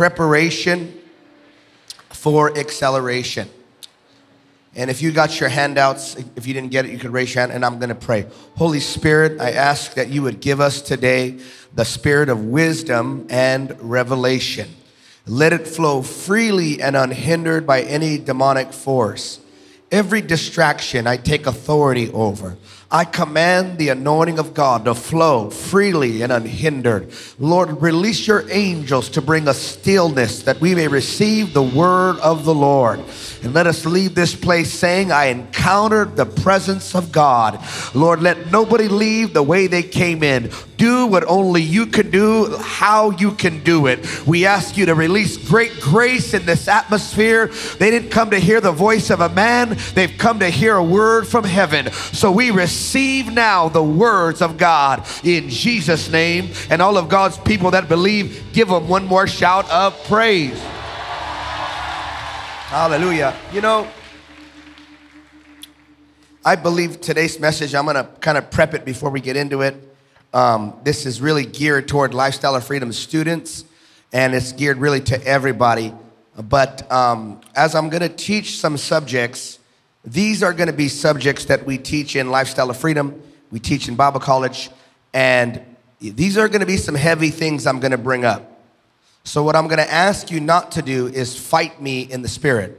preparation for acceleration. And if you got your handouts, if you didn't get it, you could raise your hand and I'm going to pray. Holy Spirit, I ask that you would give us today the spirit of wisdom and revelation. Let it flow freely and unhindered by any demonic force. Every distraction I take authority over. I command the anointing of God to flow freely and unhindered. Lord, release your angels to bring us stillness that we may receive the word of the Lord. And let us leave this place saying, I encountered the presence of God. Lord, let nobody leave the way they came in. Do what only you can do, how you can do it. We ask you to release great grace in this atmosphere. They didn't come to hear the voice of a man, they've come to hear a word from heaven. So we receive now the words of God in Jesus' name. And all of God's people that believe, give them one more shout of praise. Hallelujah. You know, I believe today's message, I'm going to kind of prep it before we get into it. Um, this is really geared toward Lifestyle of Freedom students, and it's geared really to everybody. But um, as I'm going to teach some subjects, these are going to be subjects that we teach in Lifestyle of Freedom, we teach in Bible College, and these are going to be some heavy things I'm going to bring up. So, what I'm going to ask you not to do is fight me in the spirit.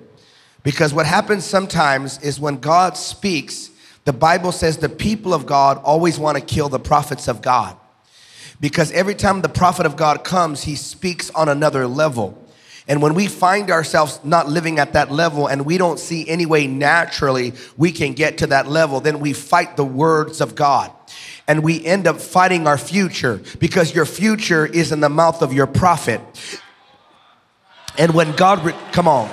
Because what happens sometimes is when God speaks, the Bible says the people of God always want to kill the prophets of God. Because every time the prophet of God comes, he speaks on another level. And when we find ourselves not living at that level and we don't see any way naturally we can get to that level, then we fight the words of God. And we end up fighting our future because your future is in the mouth of your prophet. And when God, re- come on,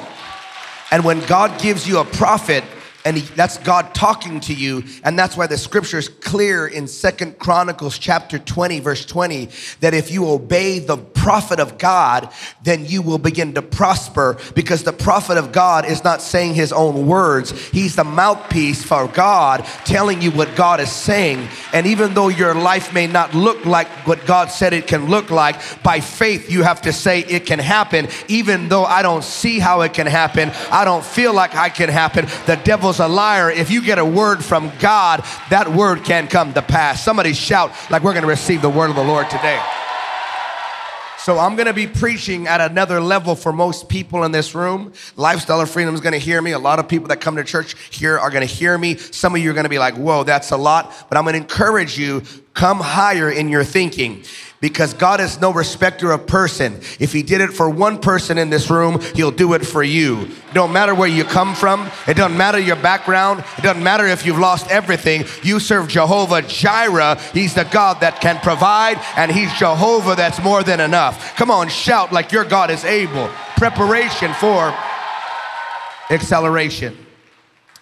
and when God gives you a prophet, and he, that's God talking to you and that's why the scripture is clear in Second Chronicles chapter 20 verse 20 that if you obey the prophet of God then you will begin to prosper because the prophet of God is not saying his own words he's the mouthpiece for God telling you what God is saying and even though your life may not look like what God said it can look like by faith you have to say it can happen even though I don't see how it can happen I don't feel like I can happen the devil's a liar. If you get a word from God, that word can come to pass. Somebody shout like we're going to receive the word of the Lord today. So I'm going to be preaching at another level for most people in this room. Lifestyle of Freedom is going to hear me. A lot of people that come to church here are going to hear me. Some of you are going to be like, whoa, that's a lot. But I'm going to encourage you, come higher in your thinking because God is no respecter of person. If He did it for one person in this room, He'll do it for you. It don't matter where you come from, it doesn't matter your background, it doesn't matter if you've lost everything. You serve Jehovah Jireh, He's the God that can provide, and He's Jehovah that's more than enough. Come on, shout like your God is able. Preparation for acceleration.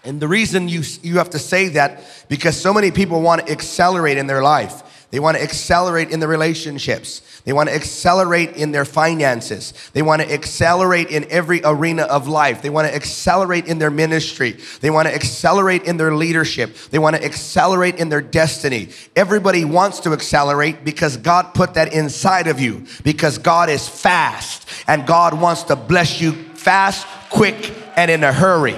And the reason you, you have to say that because so many people want to accelerate in their life. They want to accelerate in the relationships. They want to accelerate in their finances. They want to accelerate in every arena of life. They want to accelerate in their ministry. They want to accelerate in their leadership. They want to accelerate in their destiny. Everybody wants to accelerate because God put that inside of you, because God is fast and God wants to bless you fast, quick, and in a hurry.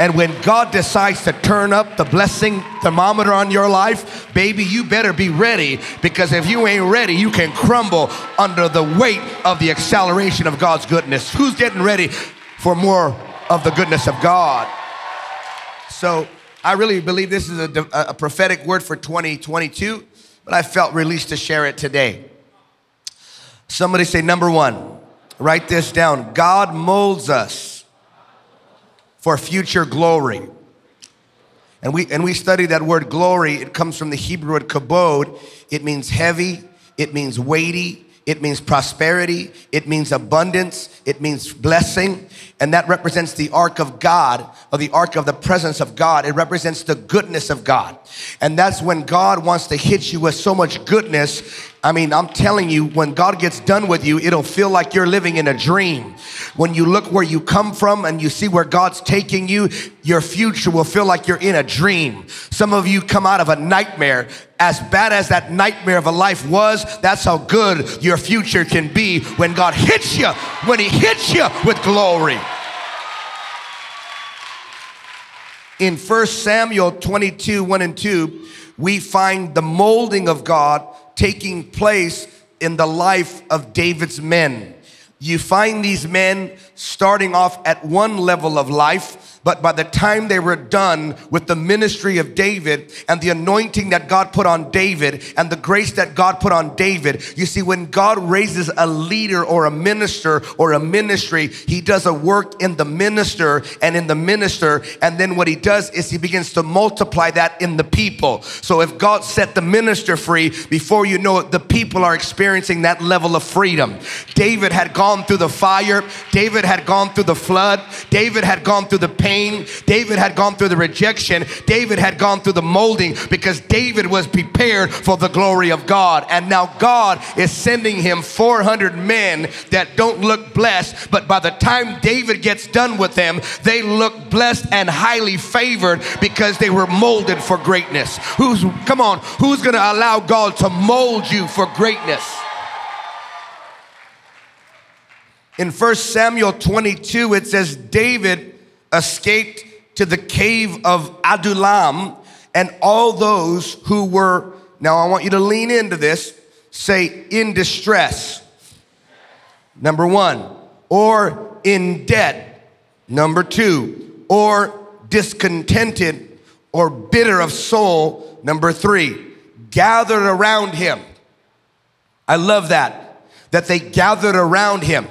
And when God decides to turn up the blessing thermometer on your life, baby, you better be ready because if you ain't ready, you can crumble under the weight of the acceleration of God's goodness. Who's getting ready for more of the goodness of God? So I really believe this is a, a prophetic word for 2022, but I felt released to share it today. Somebody say, number one, write this down God molds us for future glory. And we, and we study that word glory. It comes from the Hebrew word kabod. It means heavy, it means weighty, it means prosperity, it means abundance, it means blessing. And that represents the ark of God, or the ark of the presence of God. It represents the goodness of God. And that's when God wants to hit you with so much goodness I mean, I'm telling you, when God gets done with you, it'll feel like you're living in a dream. When you look where you come from and you see where God's taking you, your future will feel like you're in a dream. Some of you come out of a nightmare. As bad as that nightmare of a life was, that's how good your future can be when God hits you, when He hits you with glory. In 1 Samuel 22 1 and 2, we find the molding of God taking place in the life of David's men. You find these men starting off at one level of life but by the time they were done with the ministry of David and the anointing that God put on David and the grace that God put on David, you see, when God raises a leader or a minister or a ministry, he does a work in the minister and in the minister. And then what he does is he begins to multiply that in the people. So if God set the minister free, before you know it, the people are experiencing that level of freedom. David had gone through the fire, David had gone through the flood, David had gone through the pain. David had gone through the rejection. David had gone through the molding because David was prepared for the glory of God. And now God is sending him 400 men that don't look blessed, but by the time David gets done with them, they look blessed and highly favored because they were molded for greatness. Who's, come on, who's gonna allow God to mold you for greatness? In 1 Samuel 22, it says, David escaped to the cave of Adullam, and all those who were, now I want you to lean into this, say in distress. Number one, or in debt. Number two, or discontented or bitter of soul. Number three, gathered around him. I love that, that they gathered around him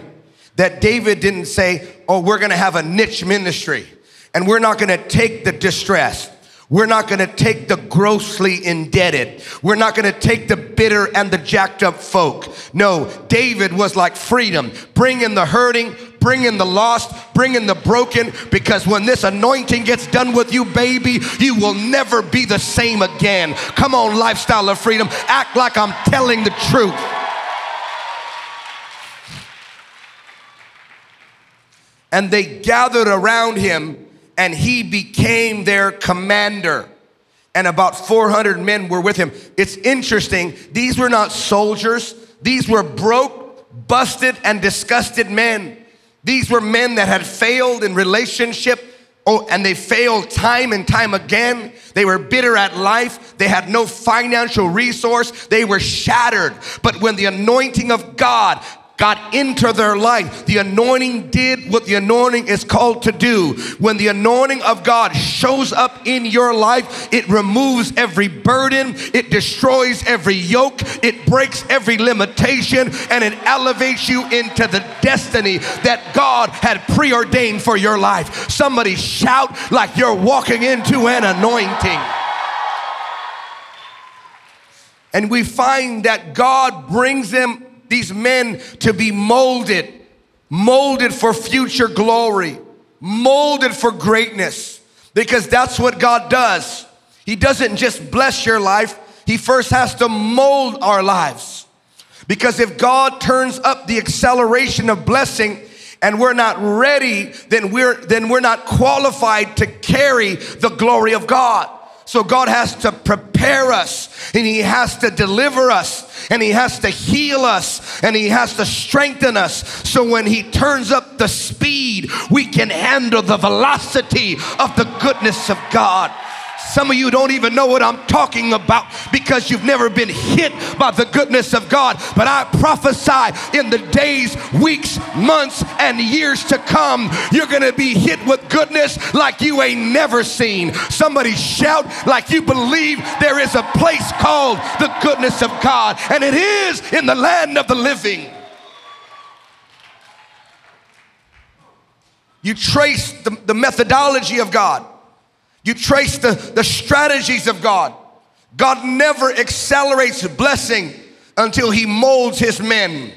that David didn't say, oh, we're gonna have a niche ministry and we're not gonna take the distress. We're not gonna take the grossly indebted. We're not gonna take the bitter and the jacked up folk. No, David was like freedom. Bring in the hurting, bring in the lost, bring in the broken, because when this anointing gets done with you, baby, you will never be the same again. Come on, lifestyle of freedom. Act like I'm telling the truth. And they gathered around him, and he became their commander. And about 400 men were with him. It's interesting, these were not soldiers, these were broke, busted, and disgusted men. These were men that had failed in relationship. Oh, and they failed time and time again. They were bitter at life. They had no financial resource. They were shattered. But when the anointing of God got into their life. The anointing did what the anointing is called to do. When the anointing of God shows up in your life, it removes every burden, it destroys every yoke, it breaks every limitation, and it elevates you into the destiny that God had preordained for your life. Somebody shout like you're walking into an anointing. And we find that God brings them these men to be molded, molded for future glory, molded for greatness, because that's what God does. He doesn't just bless your life, He first has to mold our lives. Because if God turns up the acceleration of blessing, and we're not ready, then we're then we're not qualified to carry the glory of God. So God has to prepare us and He has to deliver us and He has to heal us and He has to strengthen us. So when He turns up the speed, we can handle the velocity of the goodness of God. Some of you don't even know what I'm talking about because you've never been hit by the goodness of God. But I prophesy in the days, weeks, months, and years to come, you're going to be hit with goodness like you ain't never seen. Somebody shout like you believe there is a place called the goodness of God, and it is in the land of the living. You trace the, the methodology of God. You trace the, the strategies of God. God never accelerates blessing until he molds his men.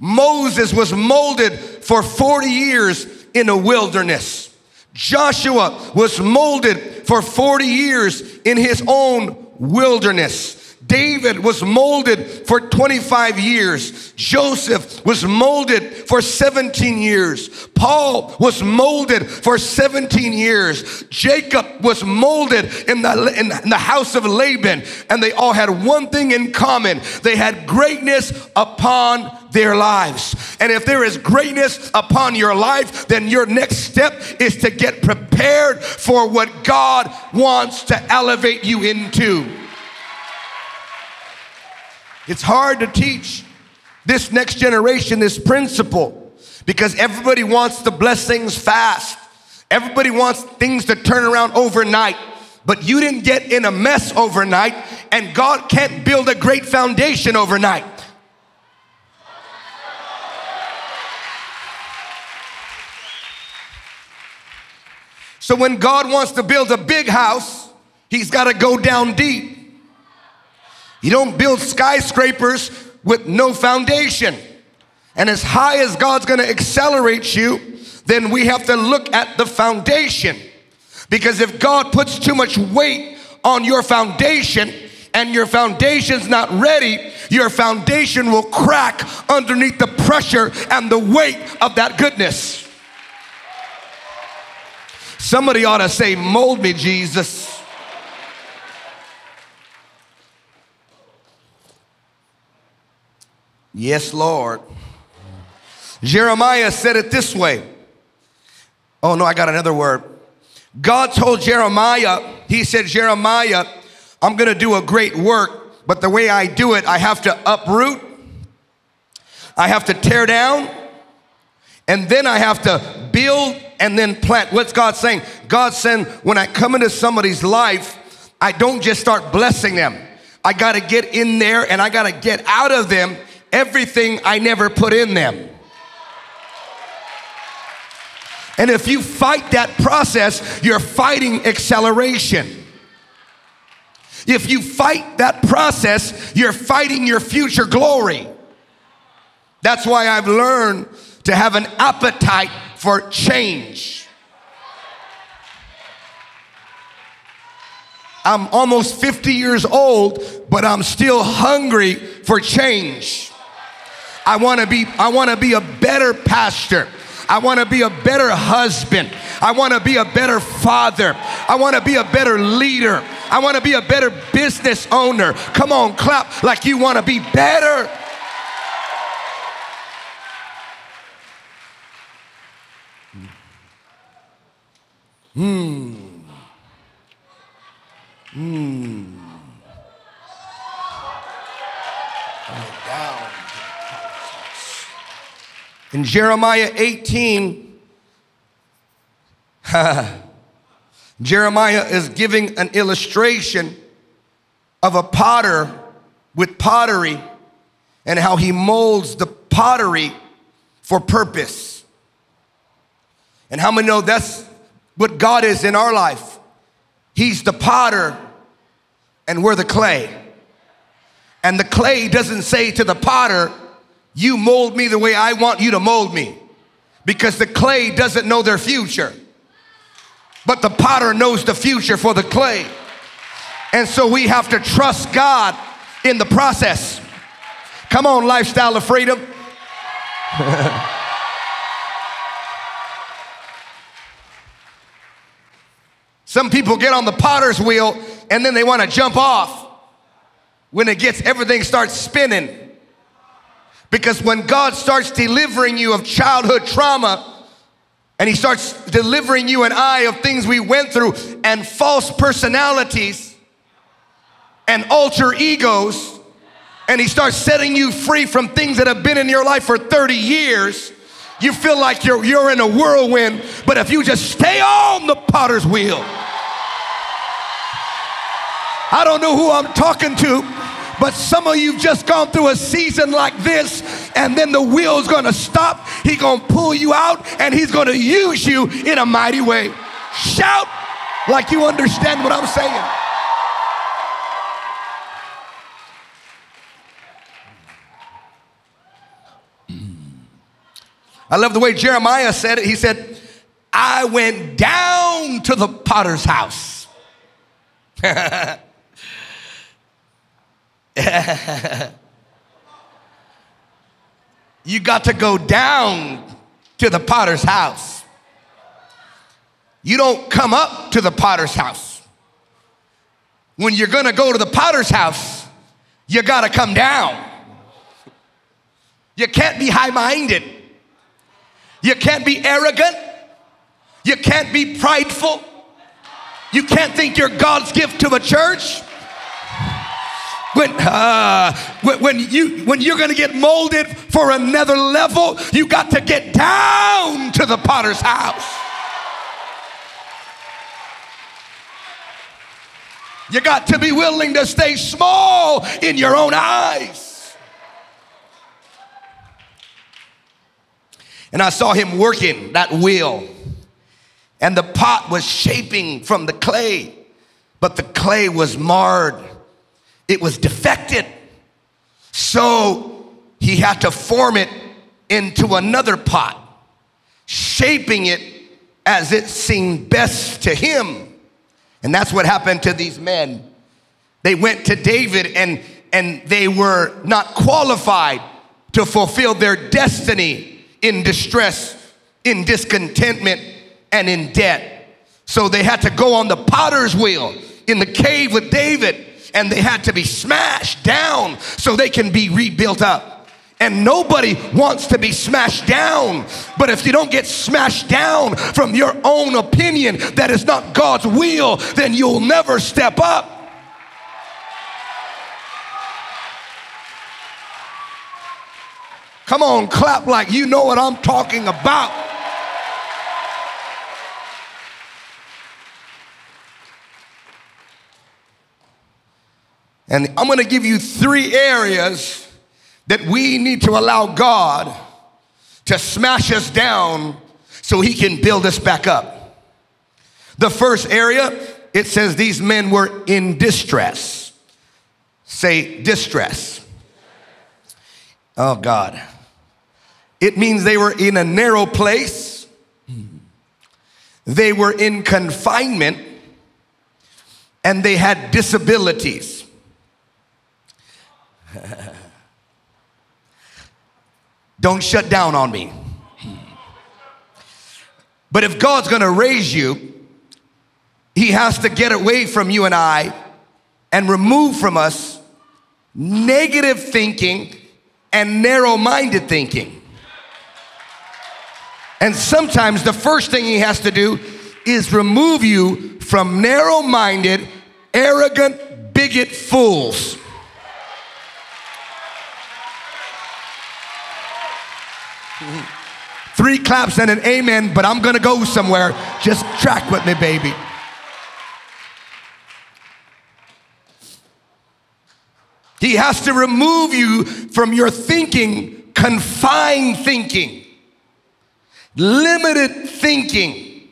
Moses was molded for 40 years in a wilderness. Joshua was molded for 40 years in his own wilderness. David was molded for 25 years. Joseph was molded for 17 years. Paul was molded for 17 years. Jacob was molded in the, in the house of Laban. And they all had one thing in common they had greatness upon their lives. And if there is greatness upon your life, then your next step is to get prepared for what God wants to elevate you into. It's hard to teach this next generation this principle because everybody wants the blessings fast. Everybody wants things to turn around overnight. But you didn't get in a mess overnight, and God can't build a great foundation overnight. So when God wants to build a big house, he's got to go down deep. You don't build skyscrapers with no foundation. And as high as God's to accelerate you, then we have to look at the foundation. Because if God puts too much weight on your foundation and your foundation's not ready, your foundation will crack underneath the pressure and the weight of that goodness. Somebody ought to say, Mold me, Jesus. Yes, Lord. Jeremiah said it this way. Oh, no, I got another word. God told Jeremiah, He said, Jeremiah, I'm gonna do a great work, but the way I do it, I have to uproot, I have to tear down, and then I have to build and then plant. What's God saying? God saying, when I come into somebody's life, I don't just start blessing them. I got to get in there and I got to get out of them everything I never put in them. And if you fight that process, you're fighting acceleration. If you fight that process, you're fighting your future glory. That's why I've learned to have an appetite for change. I'm almost 50 years old, but I'm still hungry for change. I want to be I want to be a better pastor. I want to be a better husband. I want to be a better father. I want to be a better leader. I want to be a better business owner. Come on, clap like you want to be better. Hmm. Hmm. In Jeremiah 18, Jeremiah is giving an illustration of a potter with pottery and how he molds the pottery for purpose. And how many know that's what God is in our life. He's the potter and we're the clay. And the clay doesn't say to the potter, You mold me the way I want you to mold me. Because the clay doesn't know their future. But the potter knows the future for the clay. And so we have to trust God in the process. Come on, lifestyle of freedom. Some people get on the potter's wheel and then they want to jump off when it gets everything starts spinning. Because when God starts delivering you of childhood trauma and He starts delivering you and I of things we went through and false personalities and alter egos, and He starts setting you free from things that have been in your life for 30 years, you feel like you're, you're in a whirlwind. But if you just stay on the potter's wheel, I don't know who I'm talking to, but some of you've just gone through a season like this, and then the wheel's gonna stop. He's gonna pull you out, and he's gonna use you in a mighty way. Shout like you understand what I'm saying. I love the way Jeremiah said it. He said, I went down to the potter's house. you got to go down to the potter's house. You don't come up to the potter's house. When you're gonna go to the potter's house, you gotta come down. You can't be high minded. You can't be arrogant. You can't be prideful. You can't think you're God's gift to the church. When, uh, when, you, when you're gonna get molded for another level, you got to get down to the potter's house. You got to be willing to stay small in your own eyes. And I saw him working that wheel, and the pot was shaping from the clay, but the clay was marred, it was defected. So he had to form it into another pot, shaping it as it seemed best to him. And that's what happened to these men. They went to David and, and they were not qualified to fulfill their destiny in distress, in discontentment, and in debt. So they had to go on the potter's wheel in the cave with David and they had to be smashed down so they can be rebuilt up. And nobody wants to be smashed down. But if you don't get smashed down from your own opinion that is not God's will, then you'll never step up. Come on, clap like you know what I'm talking about. And I'm gonna give you three areas that we need to allow God to smash us down so he can build us back up. The first area, it says these men were in distress. Say distress. Oh God. It means they were in a narrow place. They were in confinement and they had disabilities. Don't shut down on me. But if God's gonna raise you, He has to get away from you and I and remove from us negative thinking and narrow minded thinking. And sometimes the first thing He has to do is remove you from narrow minded, arrogant, bigot fools. Three claps and an amen, but I'm gonna go somewhere. Just track with me, baby. He has to remove you from your thinking, confined thinking, limited thinking,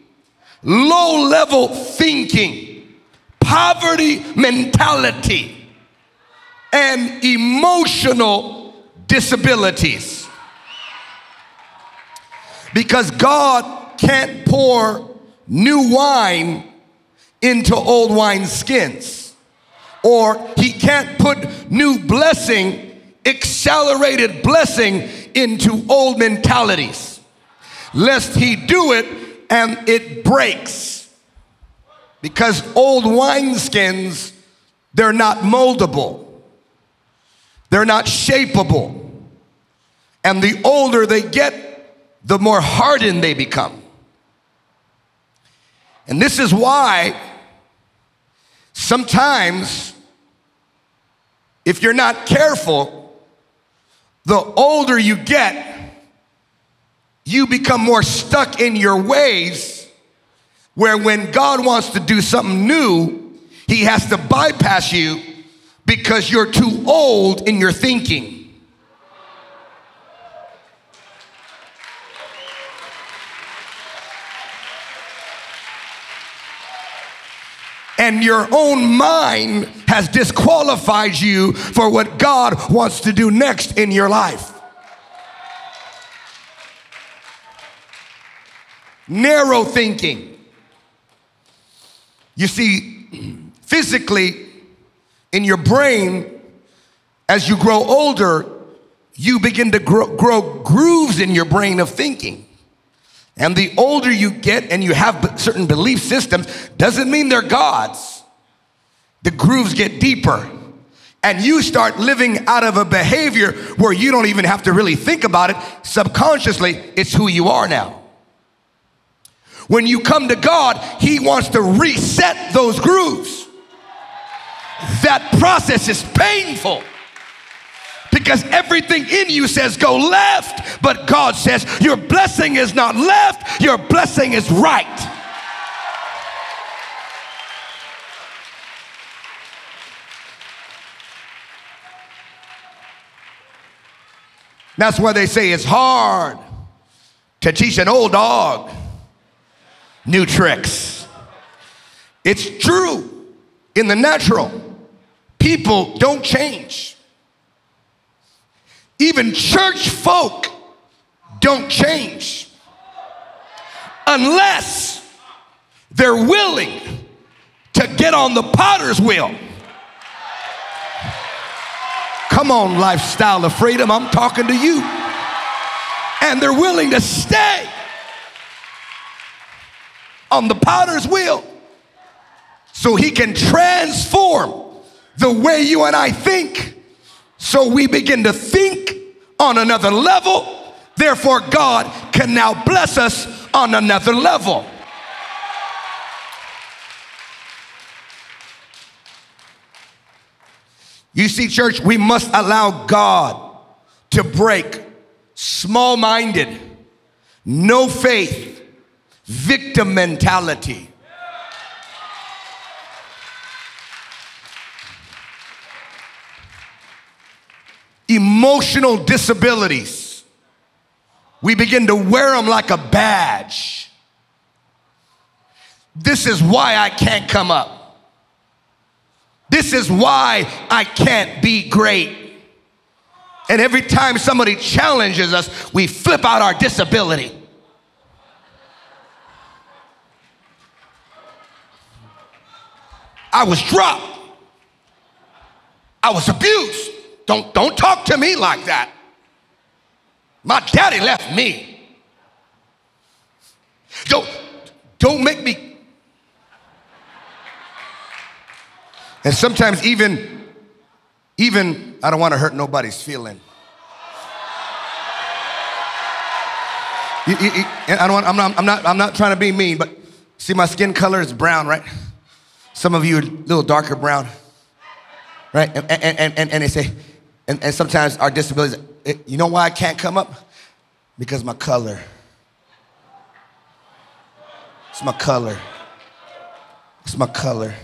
low level thinking, poverty mentality, and emotional disabilities because God can't pour new wine into old wine skins, or He can't put new blessing, accelerated blessing into old mentalities, lest He do it and it breaks. Because old wineskins, they're not moldable, they're not shapeable. And the older they get, the more hardened they become. And this is why sometimes, if you're not careful, the older you get, you become more stuck in your ways. Where when God wants to do something new, He has to bypass you because you're too old in your thinking. And your own mind has disqualified you for what God wants to do next in your life. Narrow thinking. You see, physically, in your brain, as you grow older, you begin to grow, grow grooves in your brain of thinking. And the older you get and you have certain belief systems, doesn't mean they're God's. The grooves get deeper. And you start living out of a behavior where you don't even have to really think about it. Subconsciously, it's who you are now. When you come to God, He wants to reset those grooves. That process is painful because everything in you says go left, but God says your blessing is not left, your blessing is right. That's why they say it's hard to teach an old dog new tricks. It's true in the natural. People don't change. Even church folk don't change unless they're willing to get on the potter's wheel. Come on, lifestyle of freedom, I'm talking to you. And they're willing to stay on the potter's wheel so he can transform the way you and I think so we begin to think on another level. Therefore, God can now bless us on another level. You see, church, we must allow God to break small minded, no faith, victim mentality. Emotional disabilities. We begin to wear them like a badge. This is why I can't come up. This is why I can't be great. And every time somebody challenges us, we flip out our disability. I was dropped. I was abused. Don't, don't talk to me like that. My daddy left me. Don't, don't make me. And sometimes even, even, I don't want to hurt nobody's feeling. You, you, you, I don't want, I'm, not, I'm, not, I'm not trying to be mean, but see my skin color is brown, right? Some of you are a little darker brown, right? And, and, and, and they say, and, and sometimes our disabilities, it, you know why I can't come up? Because my color. It's my color. It's my color.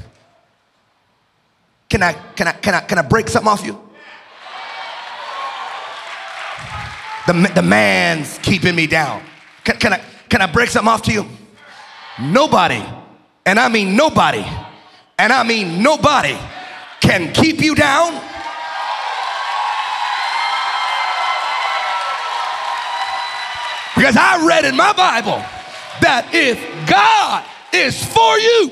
Can I, can I, can I, can I break something off you? The, the man's keeping me down. Can, can, I, can I break something off to you? Nobody, and I mean nobody, and I mean nobody can keep you down Because I read in my Bible that if God is for you,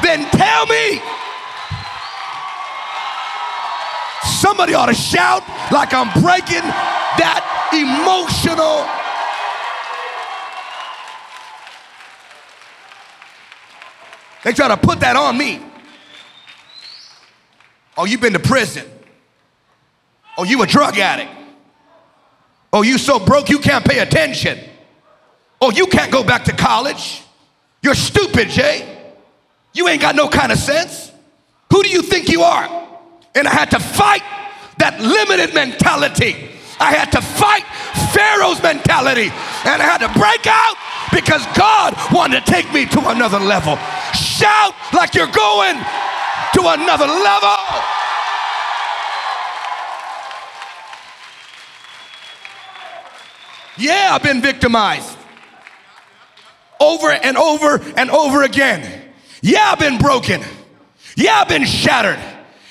then tell me. Somebody ought to shout like I'm breaking that emotional. They try to put that on me. Oh, you've been to prison. Oh, you a drug addict. Oh, you so broke you can't pay attention. Oh, you can't go back to college. You're stupid, Jay. You ain't got no kind of sense. Who do you think you are? And I had to fight that limited mentality. I had to fight Pharaoh's mentality. And I had to break out because God wanted to take me to another level. Shout like you're going to another level. Yeah, I've been victimized over and over and over again. Yeah, I've been broken. Yeah, I've been shattered.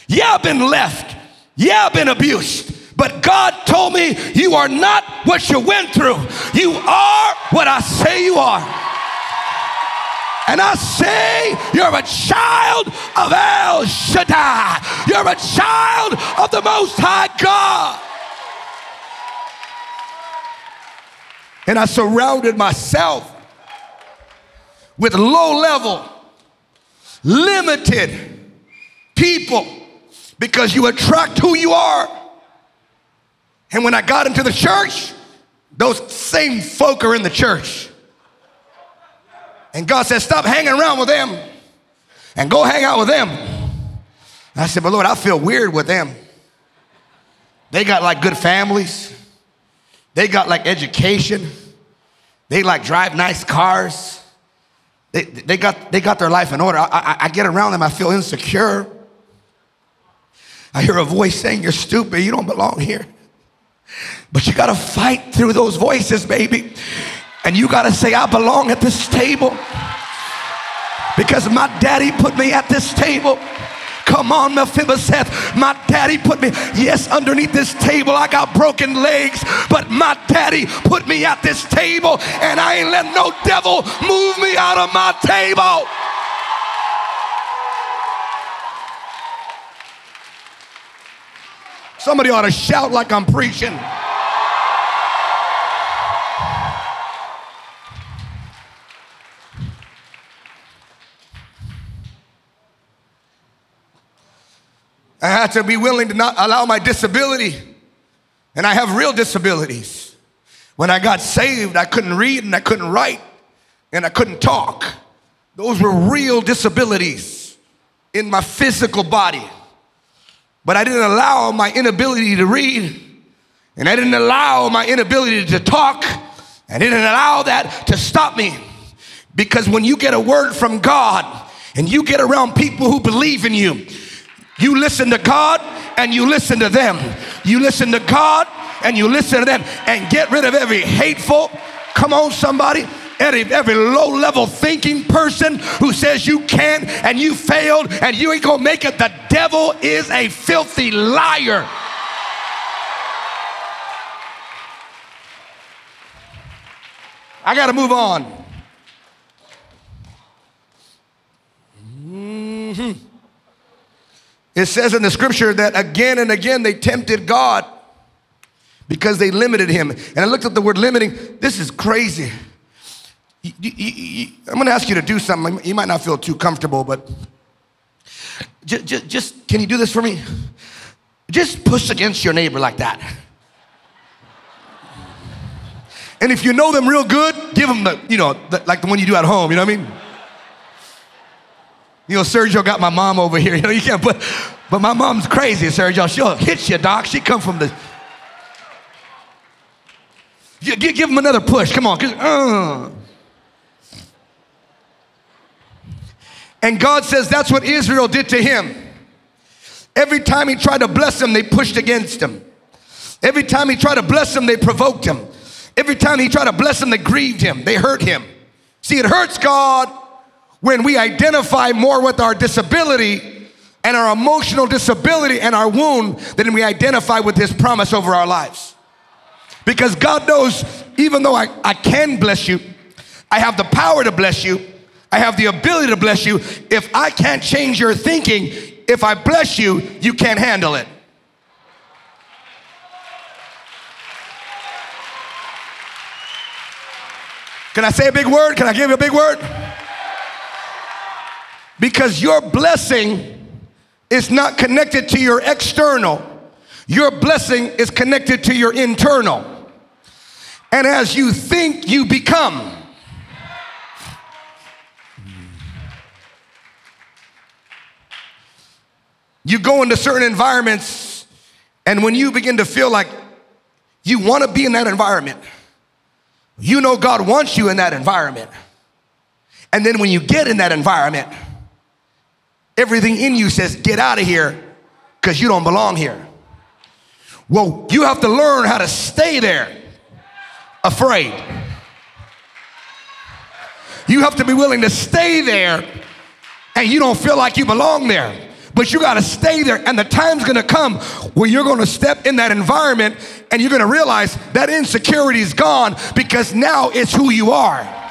Yeah, I've been left. Yeah, I've been abused. But God told me, You are not what you went through. You are what I say you are. And I say, You're a child of El Shaddai. You're a child of the Most High God. And I surrounded myself with low level, limited people because you attract who you are. And when I got into the church, those same folk are in the church. And God said, Stop hanging around with them and go hang out with them. And I said, But Lord, I feel weird with them. They got like good families, they got like education, they like drive nice cars. They, they, got, they got their life in order. I, I, I get around them, I feel insecure. I hear a voice saying, You're stupid, you don't belong here. But you gotta fight through those voices, baby. And you gotta say, I belong at this table because my daddy put me at this table. Come on, Mephibosheth. My daddy put me, yes, underneath this table. I got broken legs, but my daddy put me at this table, and I ain't let no devil move me out of my table. Somebody ought to shout like I'm preaching. I had to be willing to not allow my disability, and I have real disabilities. When I got saved, I couldn't read and I couldn't write and I couldn't talk. Those were real disabilities in my physical body. But I didn't allow my inability to read, and I didn't allow my inability to talk, I didn't allow that to stop me. Because when you get a word from God and you get around people who believe in you, you listen to God and you listen to them. You listen to God and you listen to them and get rid of every hateful, come on, somebody, every, every low level thinking person who says you can't and you failed and you ain't gonna make it, the devil is a filthy liar. I gotta move on. Mm-hmm. It says in the scripture that again and again they tempted God because they limited him. And I looked at the word limiting. This is crazy. I'm going to ask you to do something. You might not feel too comfortable, but just, just, just, can you do this for me? Just push against your neighbor like that. And if you know them real good, give them the, you know, the, like the one you do at home, you know what I mean? You know, Sergio got my mom over here. You know, you can't put, but my mom's crazy, Sergio. She'll hit you, doc. She come from the, give, give him another push. Come on. Uh. And God says that's what Israel did to him. Every time he tried to bless them, they pushed against him. Every time he tried to bless them, they provoked him. Every time he tried to bless them, they grieved him. They hurt him. See, it hurts God when we identify more with our disability and our emotional disability and our wound than we identify with his promise over our lives. Because God knows, even though I, I can bless you, I have the power to bless you, I have the ability to bless you. If I can't change your thinking, if I bless you, you can't handle it. Can I say a big word? Can I give you a big word? Because your blessing is not connected to your external, your blessing is connected to your internal. And as you think, you become. You go into certain environments, and when you begin to feel like you want to be in that environment, you know God wants you in that environment. And then when you get in that environment, everything in you says, Get out of here because you don't belong here. Well, you have to learn how to stay there afraid. You have to be willing to stay there and you don't feel like you belong there but you got to stay there. And the time's going to come where you're going to step in that environment and you're going to realize that insecurity is gone because now it's who you are.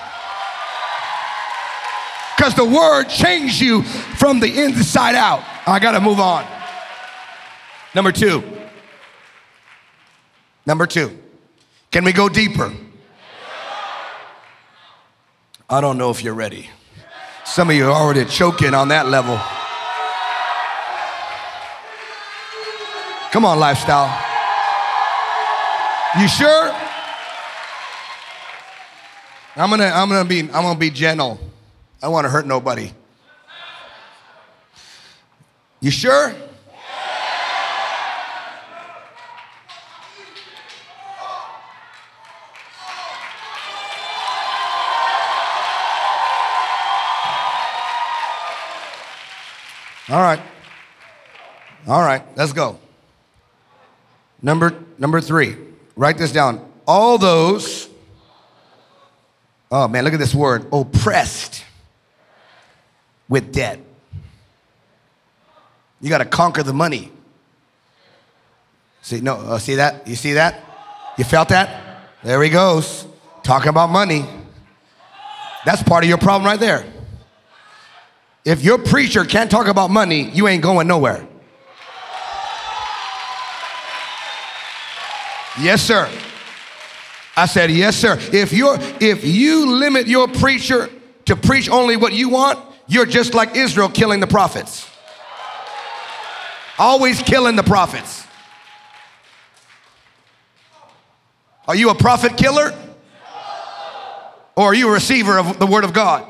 Because the word changed you from the inside out. I gotta move on. Number two. Number two. Can we go deeper? I don't know if you're ready. Some of you are already choking on that level. Come on, lifestyle. You sure? I'm gonna, I'm gonna be, I'm gonna be gentle. I don't want to hurt nobody. You sure? All right. All right, let's go. Number number 3. Write this down. All those Oh man, look at this word, oppressed with debt. You got to conquer the money. See, no, uh, see that? You see that? You felt that? There he goes, talking about money. That's part of your problem right there. If your preacher can't talk about money, you ain't going nowhere. Yes, sir. I said, yes, sir. If you're if you limit your preacher to preach only what you want, you're just like Israel killing the prophets. Always killing the prophets. Are you a prophet killer? Or are you a receiver of the word of God?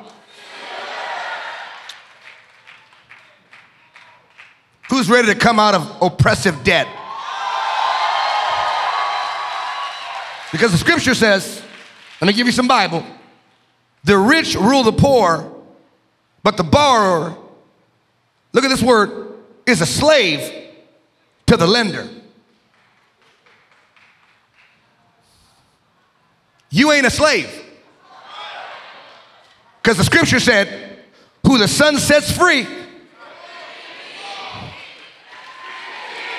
Who's ready to come out of oppressive debt? Because the scripture says, let me give you some Bible. The rich rule the poor, but the borrower, look at this word, is a slave to the lender. You ain't a slave. Because the scripture said, who the son sets free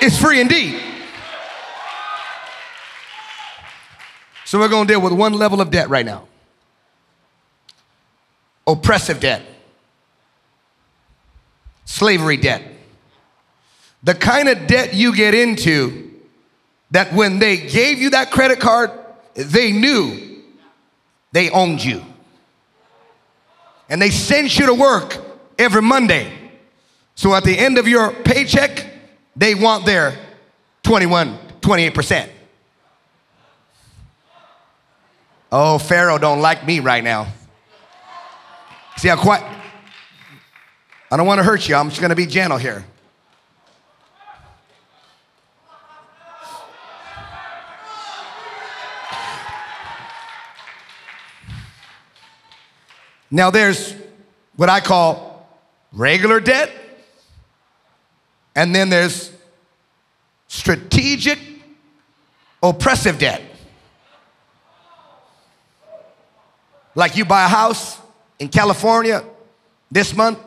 is free indeed. So we're going to deal with one level of debt right now oppressive debt, slavery debt. The kind of debt you get into that when they gave you that credit card, they knew they owned you. And they sent you to work every Monday. So at the end of your paycheck, they want their 21, 28%. Oh, Pharaoh don't like me right now. See how quiet? I don't want to hurt you. I'm just going to be gentle here. Now, there's what I call regular debt, and then there's strategic oppressive debt. Like you buy a house in California this month,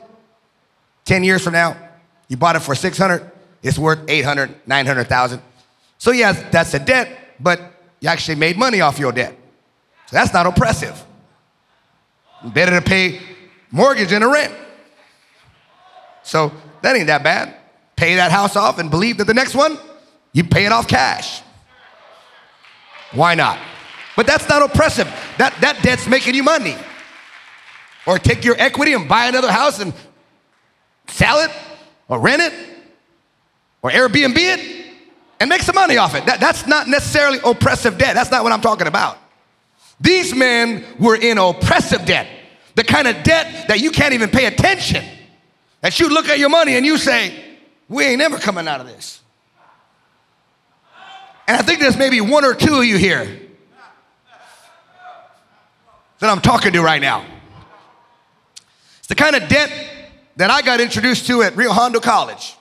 10 years from now, you bought it for 600, it's worth 800, 900,000. So yeah, that's a debt, but you actually made money off your debt. So that's not oppressive. Better to pay mortgage than a rent. So that ain't that bad. Pay that house off and believe that the next one, you pay it off cash. Why not? But that's not oppressive. That, that debt's making you money. Or take your equity and buy another house and sell it or rent it or Airbnb it and make some money off it. That, that's not necessarily oppressive debt. That's not what I'm talking about. These men were in oppressive debt, the kind of debt that you can't even pay attention. That you look at your money and you say, We ain't never coming out of this. And I think there's maybe one or two of you here that I'm talking to right now. It's the kind of debt that I got introduced to at Rio Hondo College.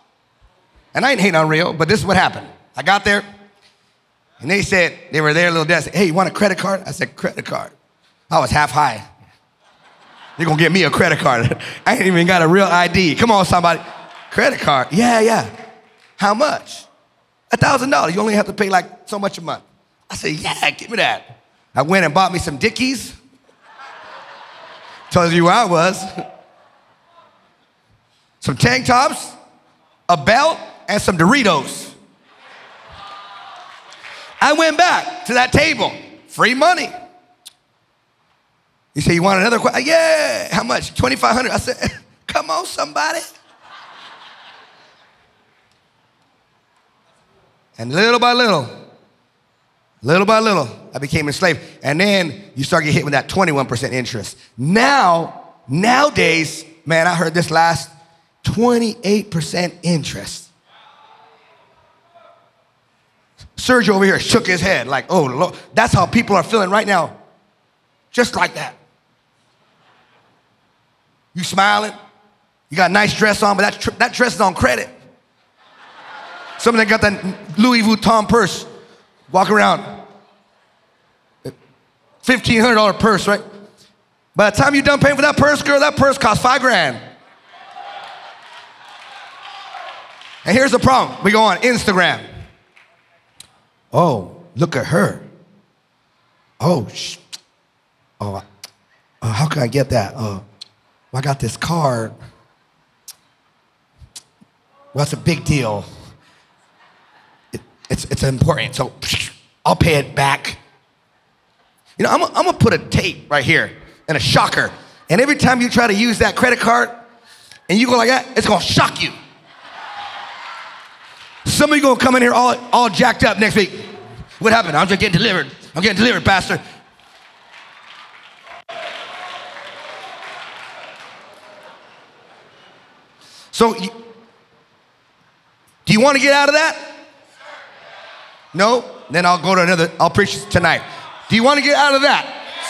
And I ain't hating on Rio, but this is what happened. I got there, and they said, they were there, little desk. Hey, you want a credit card? I said, credit card. I was half high. You're gonna get me a credit card. I ain't even got a real ID. Come on, somebody. Credit card. Yeah, yeah. How much? A thousand dollars. You only have to pay like so much a month. I said, yeah, give me that. I went and bought me some Dickies. Tells you where I was. Some tank tops a belt, and some Doritos. I went back to that table, free money. He said, You want another? Yeah. How much? 2500 I said, Come on, somebody. And little by little, little by little, I became enslaved. And then you start getting hit with that 21% interest. Now, nowadays, man, I heard this last 28% interest. Sergio over here shook his head like, oh, Lord. that's how people are feeling right now. Just like that. You smiling, you got a nice dress on, but that, tr- that dress is on credit. Some of them got that Louis Vuitton purse, walk around. $1,500 purse, right? By the time you're done paying for that purse, girl, that purse costs five grand. And here's the problem we go on Instagram. Oh, look at her. Oh, sh- oh, uh, how can I get that? Uh, I got this card. Well, that's a big deal. It, it's, it's important, so I'll pay it back. You know, I'm, I'm gonna put a tape right here and a shocker. And every time you try to use that credit card and you go like that, it's gonna shock you. Some of you gonna come in here all, all jacked up next week. What happened? I'm just getting delivered. I'm getting delivered, Pastor. So, do you want to get out of that? No? Then I'll go to another, I'll preach tonight. Do you want to get out of that?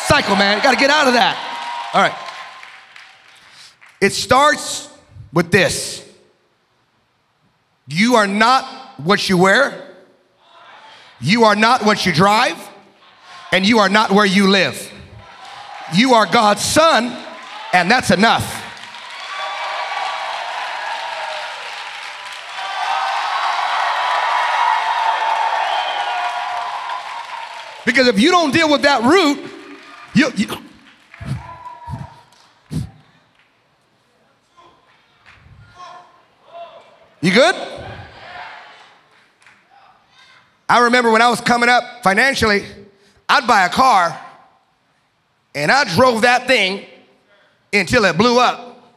Cycle, man. You got to get out of that. All right. It starts with this you are not what you wear, you are not what you drive, and you are not where you live. You are God's son, and that's enough. Because if you don't deal with that root, you, you You good? I remember when I was coming up financially, I'd buy a car and I drove that thing until it blew up.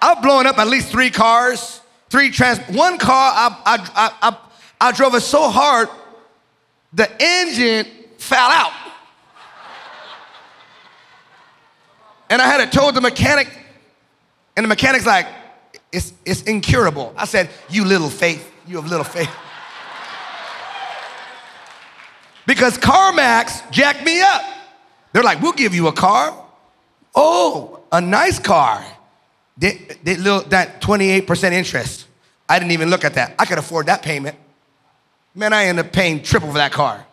I've blown up at least three cars, three trans. One car, I, I, I, I, drove it so hard, the engine fell out. And I had it told the mechanic, and the mechanic's like, it's, it's incurable. I said, You little faith, you have little faith. because CarMax jacked me up. They're like, We'll give you a car. Oh, a nice car. They, they little, that 28% interest. I didn't even look at that. I could afford that payment. Man, I ended up paying triple for that car.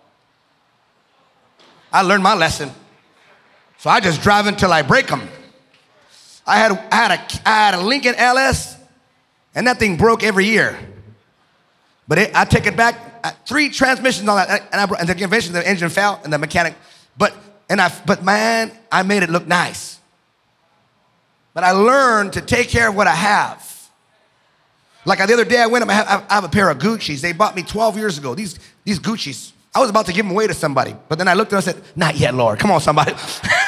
I learned my lesson. So I just drive until I break them. I had, I had, a, I had a Lincoln LS, and that thing broke every year. But it, I take it back, three transmissions on that, and, I, and the convention, the engine fell, and the mechanic. But and I, but man, I made it look nice. But I learned to take care of what I have. Like the other day, I went up. I have, I have a pair of Gucci's. They bought me 12 years ago. These these Gucci's. I was about to give them away to somebody, but then I looked at them and I said, "Not yet, Lord. Come on, somebody."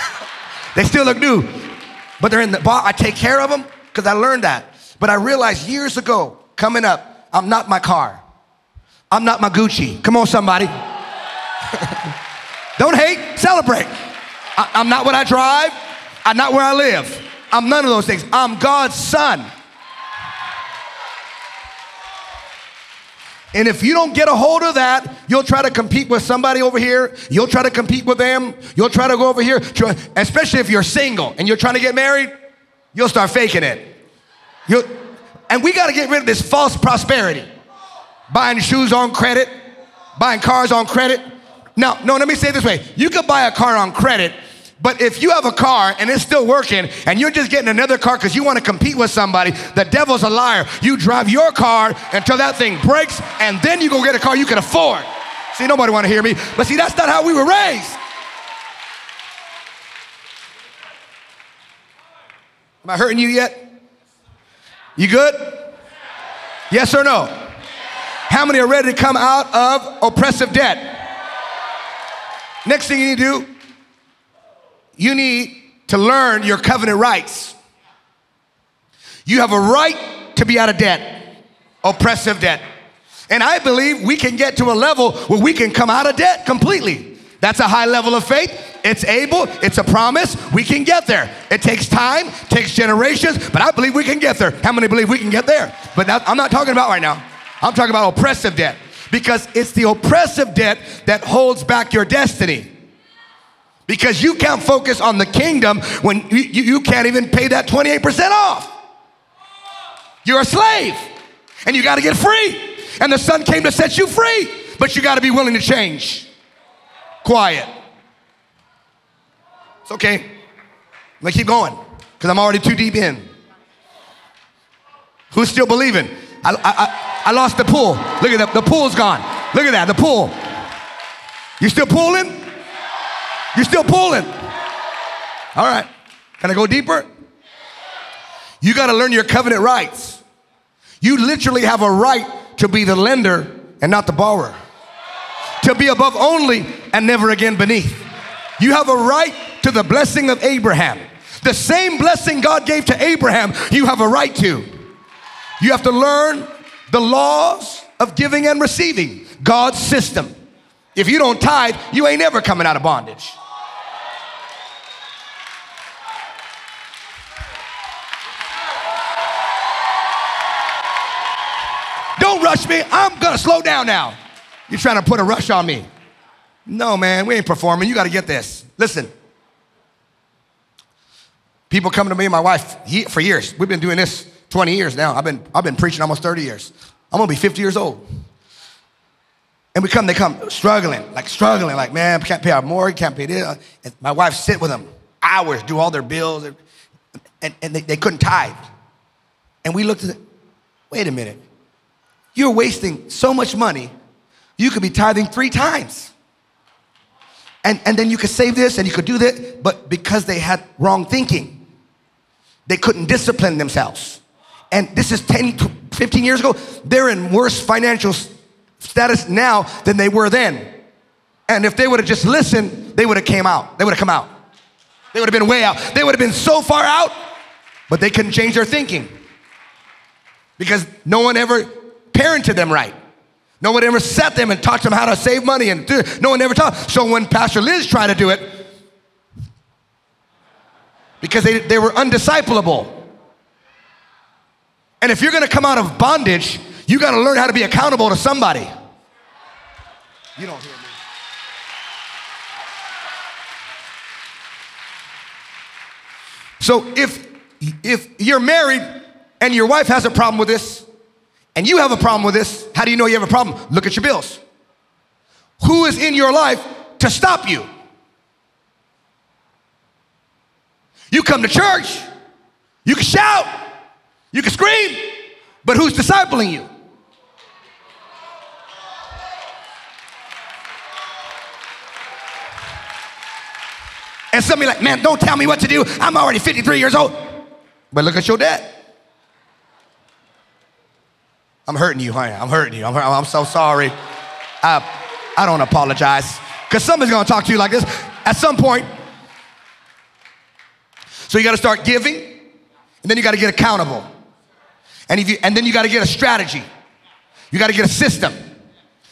they still look new. But they're in the bar. I take care of them because I learned that. But I realized years ago, coming up, I'm not my car. I'm not my Gucci. Come on, somebody. Don't hate, celebrate. I, I'm not what I drive. I'm not where I live. I'm none of those things. I'm God's son. And if you don't get a hold of that, you'll try to compete with somebody over here. You'll try to compete with them. You'll try to go over here, especially if you're single and you're trying to get married, you'll start faking it. You'll, and we got to get rid of this false prosperity. Buying shoes on credit, buying cars on credit. Now, no, let me say it this way. You could buy a car on credit but if you have a car and it's still working and you're just getting another car because you want to compete with somebody, the devil's a liar. You drive your car until that thing breaks and then you go get a car you can afford. See, nobody want to hear me. But see, that's not how we were raised. Am I hurting you yet? You good? Yes or no? How many are ready to come out of oppressive debt? Next thing you need to do, you need to learn your covenant rights. You have a right to be out of debt, oppressive debt. And I believe we can get to a level where we can come out of debt completely. That's a high level of faith. It's able, it's a promise. We can get there. It takes time, takes generations, but I believe we can get there. How many believe we can get there? But that, I'm not talking about right now. I'm talking about oppressive debt because it's the oppressive debt that holds back your destiny. Because you can't focus on the kingdom when you, you, can't even pay that 28% off. You're a slave and you got to get free. And the son came to set you free, but you got to be willing to change. Quiet. It's okay. I'm gonna keep going because I'm already too deep in. Who's still believing? I, I, I, I lost the pool. Look at that. The pool's gone. Look at that. The pool. You still pulling? You still pulling? All right. Can I go deeper? You got to learn your covenant rights. You literally have a right to be the lender and not the borrower, to be above only and never again beneath. You have a right to the blessing of Abraham. The same blessing God gave to Abraham, you have a right to. You have to learn the laws of giving and receiving, God's system. If you don't tithe, you ain't ever coming out of bondage. Don't rush me. I'm gonna slow down now. You're trying to put a rush on me. No, man, we ain't performing. You gotta get this. Listen. People come to me and my wife he, for years. We've been doing this 20 years now. I've been, I've been preaching almost 30 years. I'm gonna be 50 years old. And we come, they come struggling, like struggling, like, man, can't pay our mortgage, can't pay this. And my wife sit with them hours, do all their bills, and, and they, they couldn't tithe. And we looked at it, wait a minute. You're wasting so much money, you could be tithing three times. And, and then you could save this and you could do that, but because they had wrong thinking, they couldn't discipline themselves. And this is 10, 15 years ago, they're in worse financial status now than they were then. And if they would have just listened, they would have came out. They would have come out. They would have been way out. They would have been so far out, but they couldn't change their thinking because no one ever parented them right. No one ever sat them and taught them how to save money, and do, no one ever taught. So when Pastor Liz tried to do it, because they, they were undiscipleable. And if you're gonna come out of bondage, you gotta learn how to be accountable to somebody. You don't hear me. So if if you're married and your wife has a problem with this, and you have a problem with this, how do you know you have a problem? Look at your bills. Who is in your life to stop you? You come to church, you can shout, you can scream, but who's discipling you? And somebody like, man, don't tell me what to do. I'm already 53 years old. But look at your dad. I'm hurting you, honey. I'm hurting you. I'm, I'm so sorry. I, I don't apologize. Because somebody's going to talk to you like this at some point. So you got to start giving, and then you got to get accountable. And, if you, and then you got to get a strategy. You got to get a system.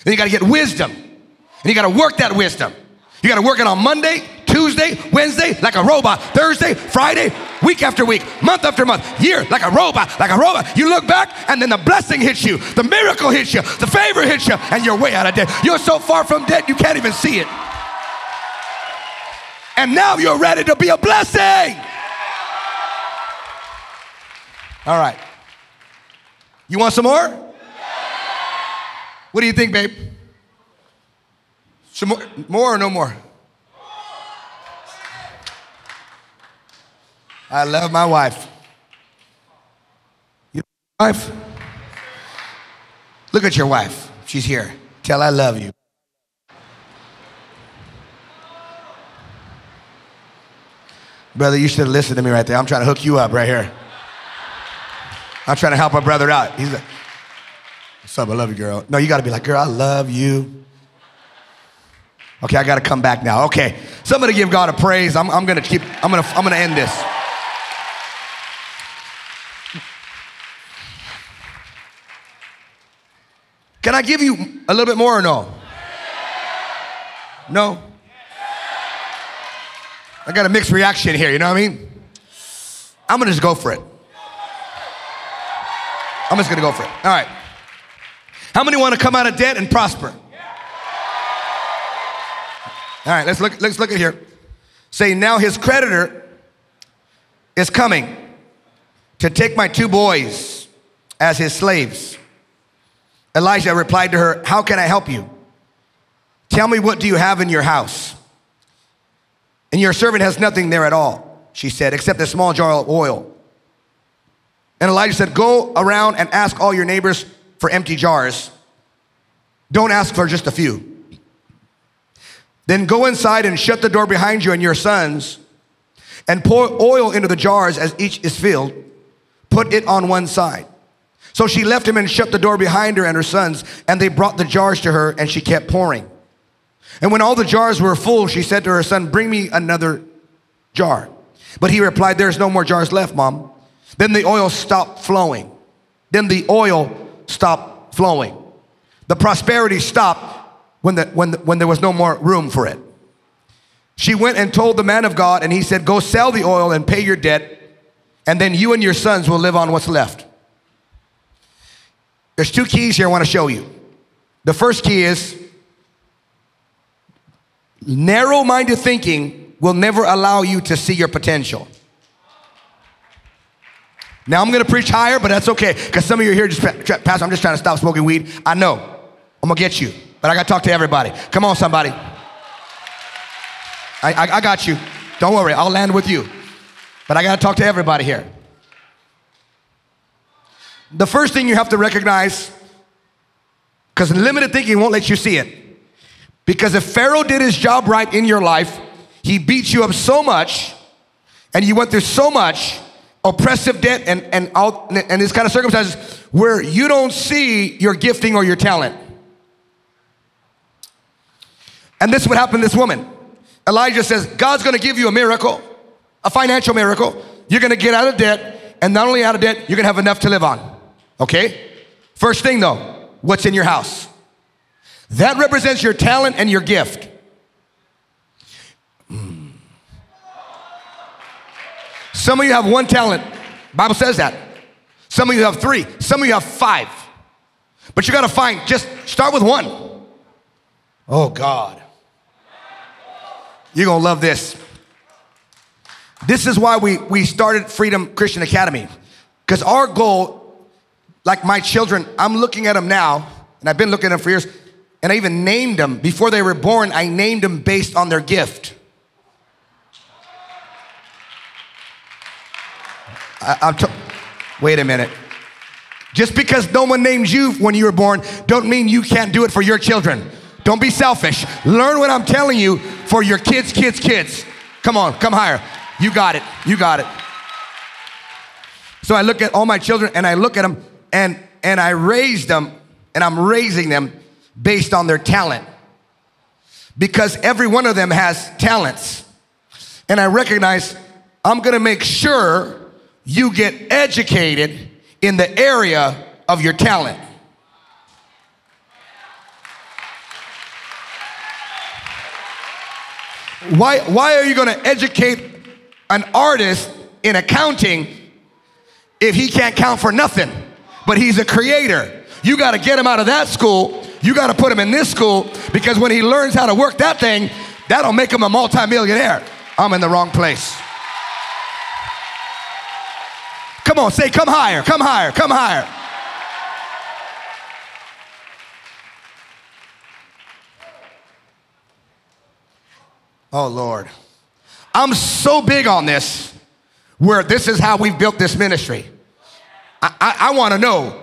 Then you got to get wisdom. And you got to work that wisdom. You got to work it on Monday, Tuesday, Wednesday, like a robot, Thursday, Friday, week after week, month after month, year, like a robot, like a robot. You look back and then the blessing hits you, the miracle hits you, the favor hits you, and you're way out of debt. You're so far from debt, you can't even see it. And now you're ready to be a blessing. All right. You want some more? What do you think, babe? Some more, more or no more? I love my wife. You wife? Look at your wife. She's here. Tell I love you. Brother, you should have listened to me right there. I'm trying to hook you up right here. I'm trying to help a brother out. He's like, What's up? I love you, girl. No, you got to be like, girl, I love you. Okay, I got to come back now. Okay, somebody give God a praise. I'm, I'm gonna keep. I'm gonna. I'm gonna end this. Can I give you a little bit more or no? No? I got a mixed reaction here, you know what I mean? I'm gonna just go for it. I'm just gonna go for it. All right. How many wanna come out of debt and prosper? All right, let's look, let's look at here. Say, now his creditor is coming to take my two boys as his slaves. Elijah replied to her, How can I help you? Tell me what do you have in your house? And your servant has nothing there at all, she said, except a small jar of oil. And Elijah said, Go around and ask all your neighbors for empty jars. Don't ask for just a few. Then go inside and shut the door behind you and your sons, and pour oil into the jars as each is filled. Put it on one side. So she left him and shut the door behind her and her sons, and they brought the jars to her, and she kept pouring. And when all the jars were full, she said to her son, Bring me another jar. But he replied, There's no more jars left, mom. Then the oil stopped flowing. Then the oil stopped flowing. The prosperity stopped when, the, when, the, when there was no more room for it. She went and told the man of God, and he said, Go sell the oil and pay your debt, and then you and your sons will live on what's left. There's two keys here I want to show you. The first key is narrow minded thinking will never allow you to see your potential. Now I'm gonna preach higher, but that's okay, because some of you are here just, Pastor, I'm just trying to stop smoking weed. I know, I'm gonna get you. But I got to talk to everybody. Come on, somebody. I, I, I got you. Don't worry, I'll land with you. But I got to talk to everybody here. The first thing you have to recognize, because limited thinking won't let you see it. Because if Pharaoh did his job right in your life, he beat you up so much, and you went through so much oppressive debt and, and, all, and this kind of circumstances where you don't see your gifting or your talent. And this would happen to this woman. Elijah says, God's gonna give you a miracle, a financial miracle. You're gonna get out of debt, and not only out of debt, you're gonna have enough to live on. Okay? First thing though, what's in your house? That represents your talent and your gift. Hmm. Some of you have one talent. Bible says that. Some of you have three. Some of you have five. But you got to find just start with one. Oh God. You're going to love this. This is why we, we started Freedom Christian Academy. Because our goal, like my children, I'm looking at them now, and I've been looking at them for years, and I even named them. Before they were born, I named them based on their gift. Wait a minute. Just because no one named you when you were born, don't mean you can't do it for your children. Don't be selfish. Learn what I'm telling you for your kids, kids, kids. Come on, come higher. You got it. You got it. So I look at all my children and I look at them and and I raise them and I'm raising them based on their talent. Because every one of them has talents. And I recognize I'm going to make sure you get educated in the area of your talent. Why, why are you going to educate an artist in accounting if he can't count for nothing? But he's a creator. You got to get him out of that school. You got to put him in this school because when he learns how to work that thing, that'll make him a multimillionaire. I'm in the wrong place. Come on, say, come higher, come higher, come higher. Oh, Lord. I'm so big on this, where this is how we've built this ministry. I, I, I want to know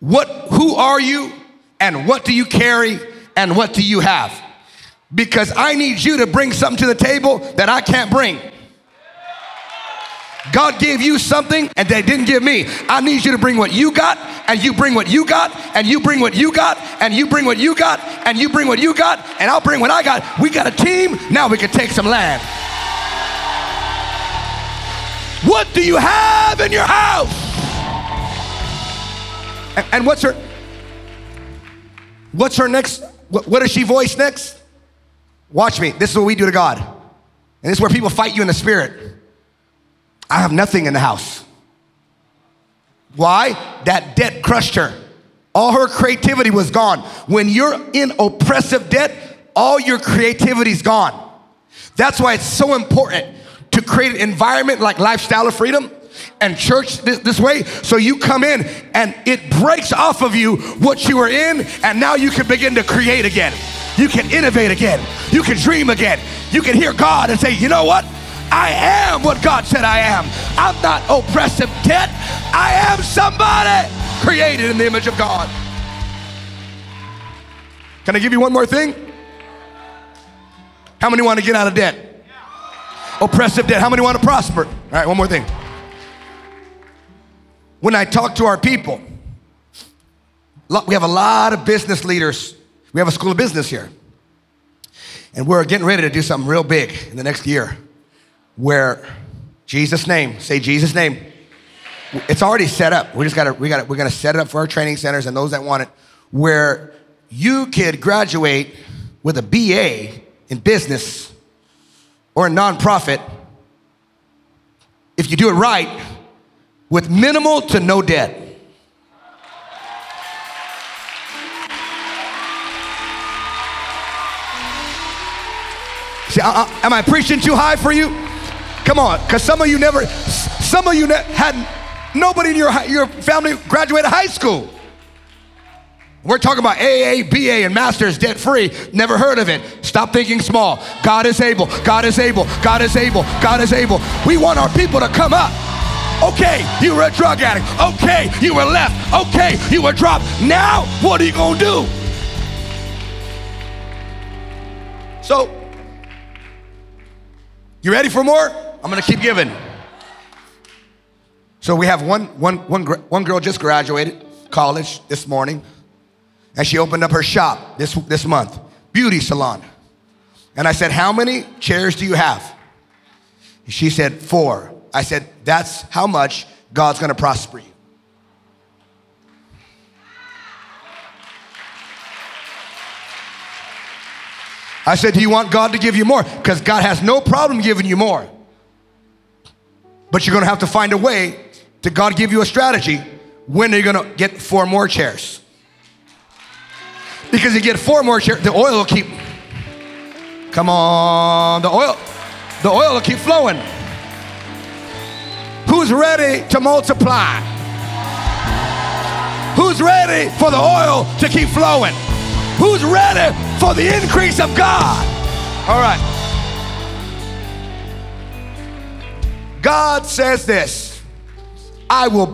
what, who are you and what do you carry and what do you have? Because I need you to bring something to the table that I can't bring. God gave you something and they didn't give me. I need you to bring what you got, and you bring what you got, and you bring what you got, and you bring what you got, and you bring what you got, and I'll bring what I got. We got a team. Now we can take some land. What do you have in your house? And, what's her? What's her next? What, what does she voice next? Watch me. This is what we do to God. And this is where people fight you in the spirit. I have nothing in the house. Why? That debt crushed her. All her creativity was gone. When you're in oppressive debt, all your creativity's gone. That's why it's so important to create an environment like Lifestyle of Freedom and church this, this, way. So you come in and it breaks off of you what you were in, and now you can begin to create again. You can innovate again. You can dream again. You can hear God and say, you know what? I am what God said I am. I'm not oppressive debt. I am somebody created in the image of God. Can I give you one more thing? How many want to get out of debt? Oppressive debt. How many want to prosper? All right, one more thing. When I talk to our people, we have a lot of business leaders. We have a school of business here. And we're getting ready to do something real big in the next year where Jesus' name, say Jesus' name. It's already set up. We just gotta, we gotta, we're gonna set it up for our training centers and those that want it, where you could graduate with a BA in business or a nonprofit if you do it right with minimal to no debt. See, uh, uh, am I preaching too high for you? Come on, because some of you never, some of you ne- had nobody in your, your family graduated high school. We're talking about AA, BA, and master's debt free. Never heard of it. Stop thinking small. God is able. God is able. God is able. God is able. We want our people to come up. Okay, you were a drug addict. Okay, you were left. Okay, you were dropped. Now, what are you going to do? So, you ready for more? I'm gonna keep giving. So we have one, one, one, one girl just graduated college this morning, and she opened up her shop this, this month, beauty salon. And I said, How many chairs do you have? She said, Four. I said, That's how much God's gonna prosper you. I said, Do you want God to give you more? Because God has no problem giving you more. But you're gonna have to find a way to God give you a strategy when are you gonna get four more chairs? Because you get four more chairs, the oil will keep, come on, the oil, the oil will keep flowing. Who's ready to multiply? Who's ready for the oil to keep flowing? Who's ready for the increase of God? All right. God says this I will,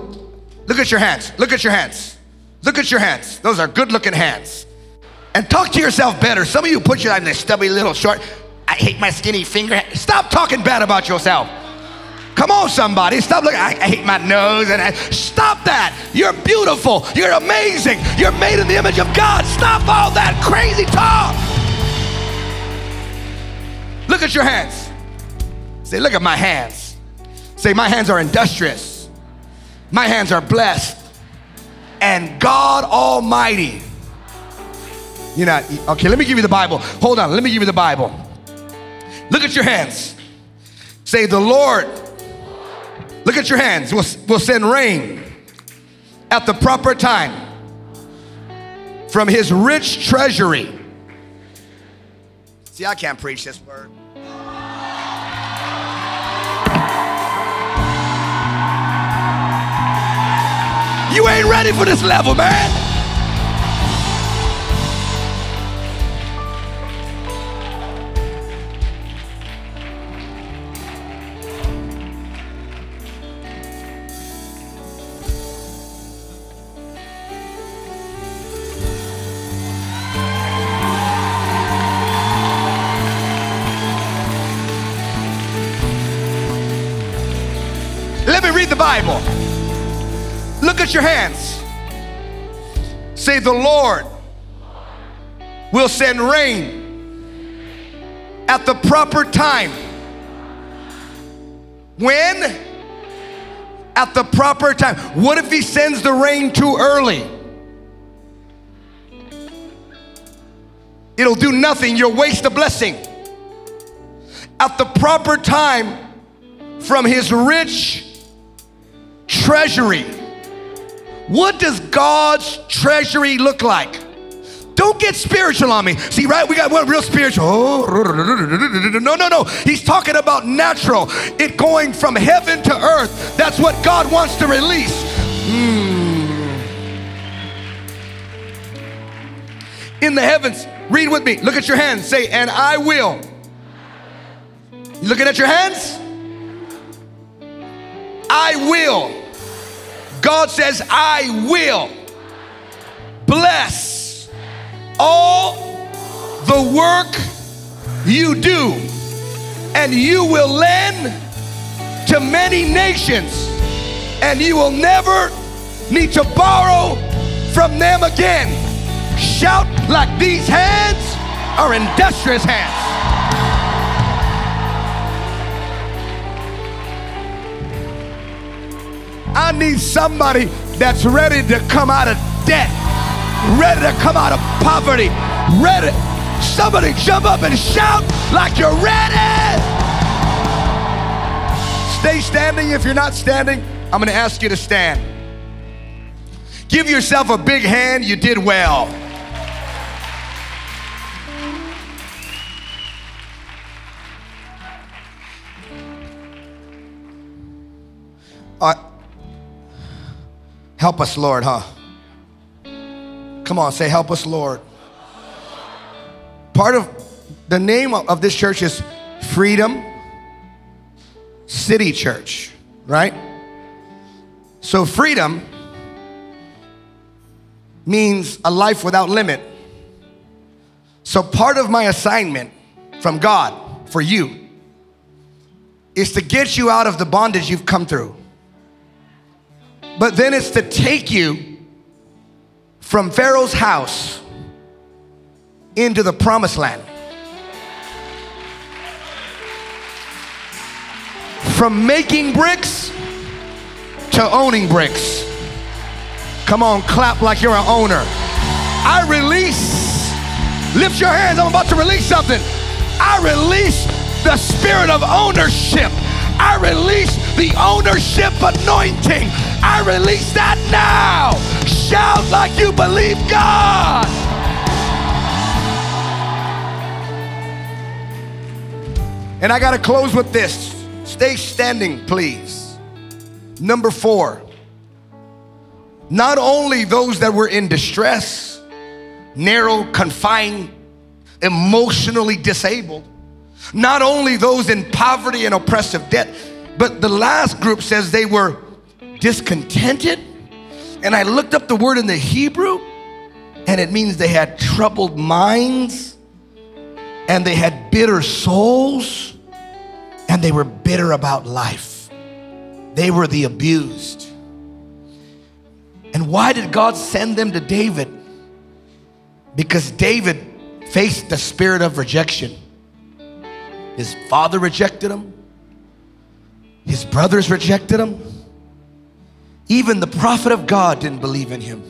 look at your hands, look at your hands, look at your hands. Those are good looking hands. And talk to yourself better. Some of you put your in this stubby little short, I hate my skinny finger. Stop talking bad about yourself. Come on, somebody. Stop looking. I, hate my nose. And I, stop that. You're beautiful. You're amazing. You're made in the image of God. Stop all that crazy talk. Look at your hands. Say, look at my hands. Say, my hands are industrious. My hands are blessed. And God Almighty. You know, okay, let me give you the Bible. Hold on, let me give you the Bible. Look at your hands. Say, the Lord, look at your hands, will, will send rain at the proper time from his rich treasury. See, I can't preach this word. You ain't ready for this level, man. Say, The Lord will send rain at the proper time. When? At the proper time. What if He sends the rain too early? It'll do nothing. You'll waste a blessing. At the proper time, from His rich treasury. What does God's treasury look like? Don't get spiritual on me. See, right? We got one real spiritual. Oh, no, no, no. He's talking about natural. It going from heaven to earth. That's what God wants to release. Mm. In the heavens, read with me. Look at your hands. Say, and I will. You looking at your hands? I will. God says, I will bless all the work you do, and you will lend to many nations, and you will never need to borrow from them again. Shout like these hands are industrious hands. I need somebody that's ready to come out of debt, ready to come out of poverty, ready. Somebody jump up and shout like you're ready. Stay standing. If you're not standing, I'm going to ask you to stand. Give yourself a big hand. You did well. Uh, help us, Lord, huh? Come on, say, Help us, Lord. Part of the name of this church is Freedom City Church, right? So, freedom means a life without limit. So, part of my assignment from God for you is to get you out of the bondage you've come through. But then it's to take you from Pharaoh's house into the promised land. From making bricks to owning bricks. Come on, clap like you're an owner. I release, lift your hands, I'm about to release something. I release the spirit of ownership. I release the ownership anointing. I release that now. Shout like you believe God. And I got to close with this. Stay standing, please. Number four. Not only those that were in distress, narrow, confined, emotionally disabled, not only those in poverty and oppressive debt, but the last group says they were discontented. And I looked up the word in the Hebrew, and it means they had troubled minds, and they had bitter souls, and they were bitter about life. They were the abused. And why did God send them to David? Because David faced the spirit of rejection. His father rejected him. His brothers rejected him. Even the prophet of God didn't believe in him.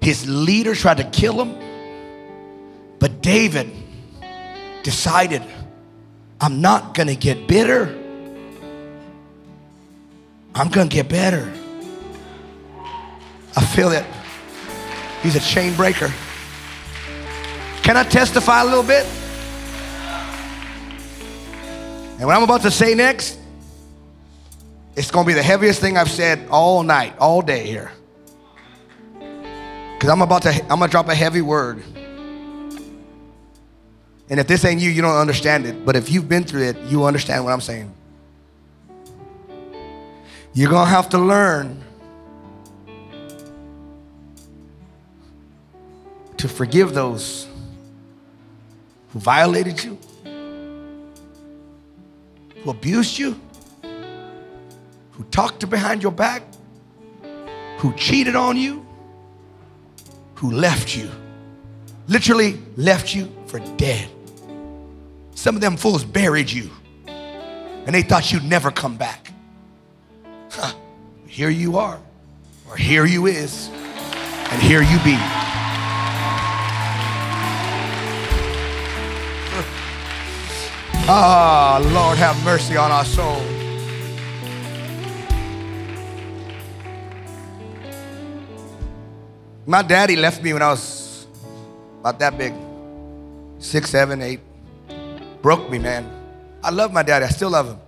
His leader tried to kill him. But David decided, I'm not going to get bitter. I'm going to get better. I feel it. He's a chain breaker. Can I testify a little bit? And what I'm about to say next, it's going to be the heaviest thing I've said all night, all day here. Because I'm about to, I'm going to drop a heavy word. And if this ain't you, you don't understand it. But if you've been through it, you understand what I'm saying. You're going to have to learn to forgive those who violated you, who abused you, who talked behind your back, who cheated on you, who left you, literally left you for dead. Some of them fools buried you and they thought you'd never come back. Huh. Here you are, or here you is, and here you be. Ah, Lord, have mercy on our soul. My daddy left me when I was about that big six, seven, eight. Broke me, man. I love my daddy. I still love him.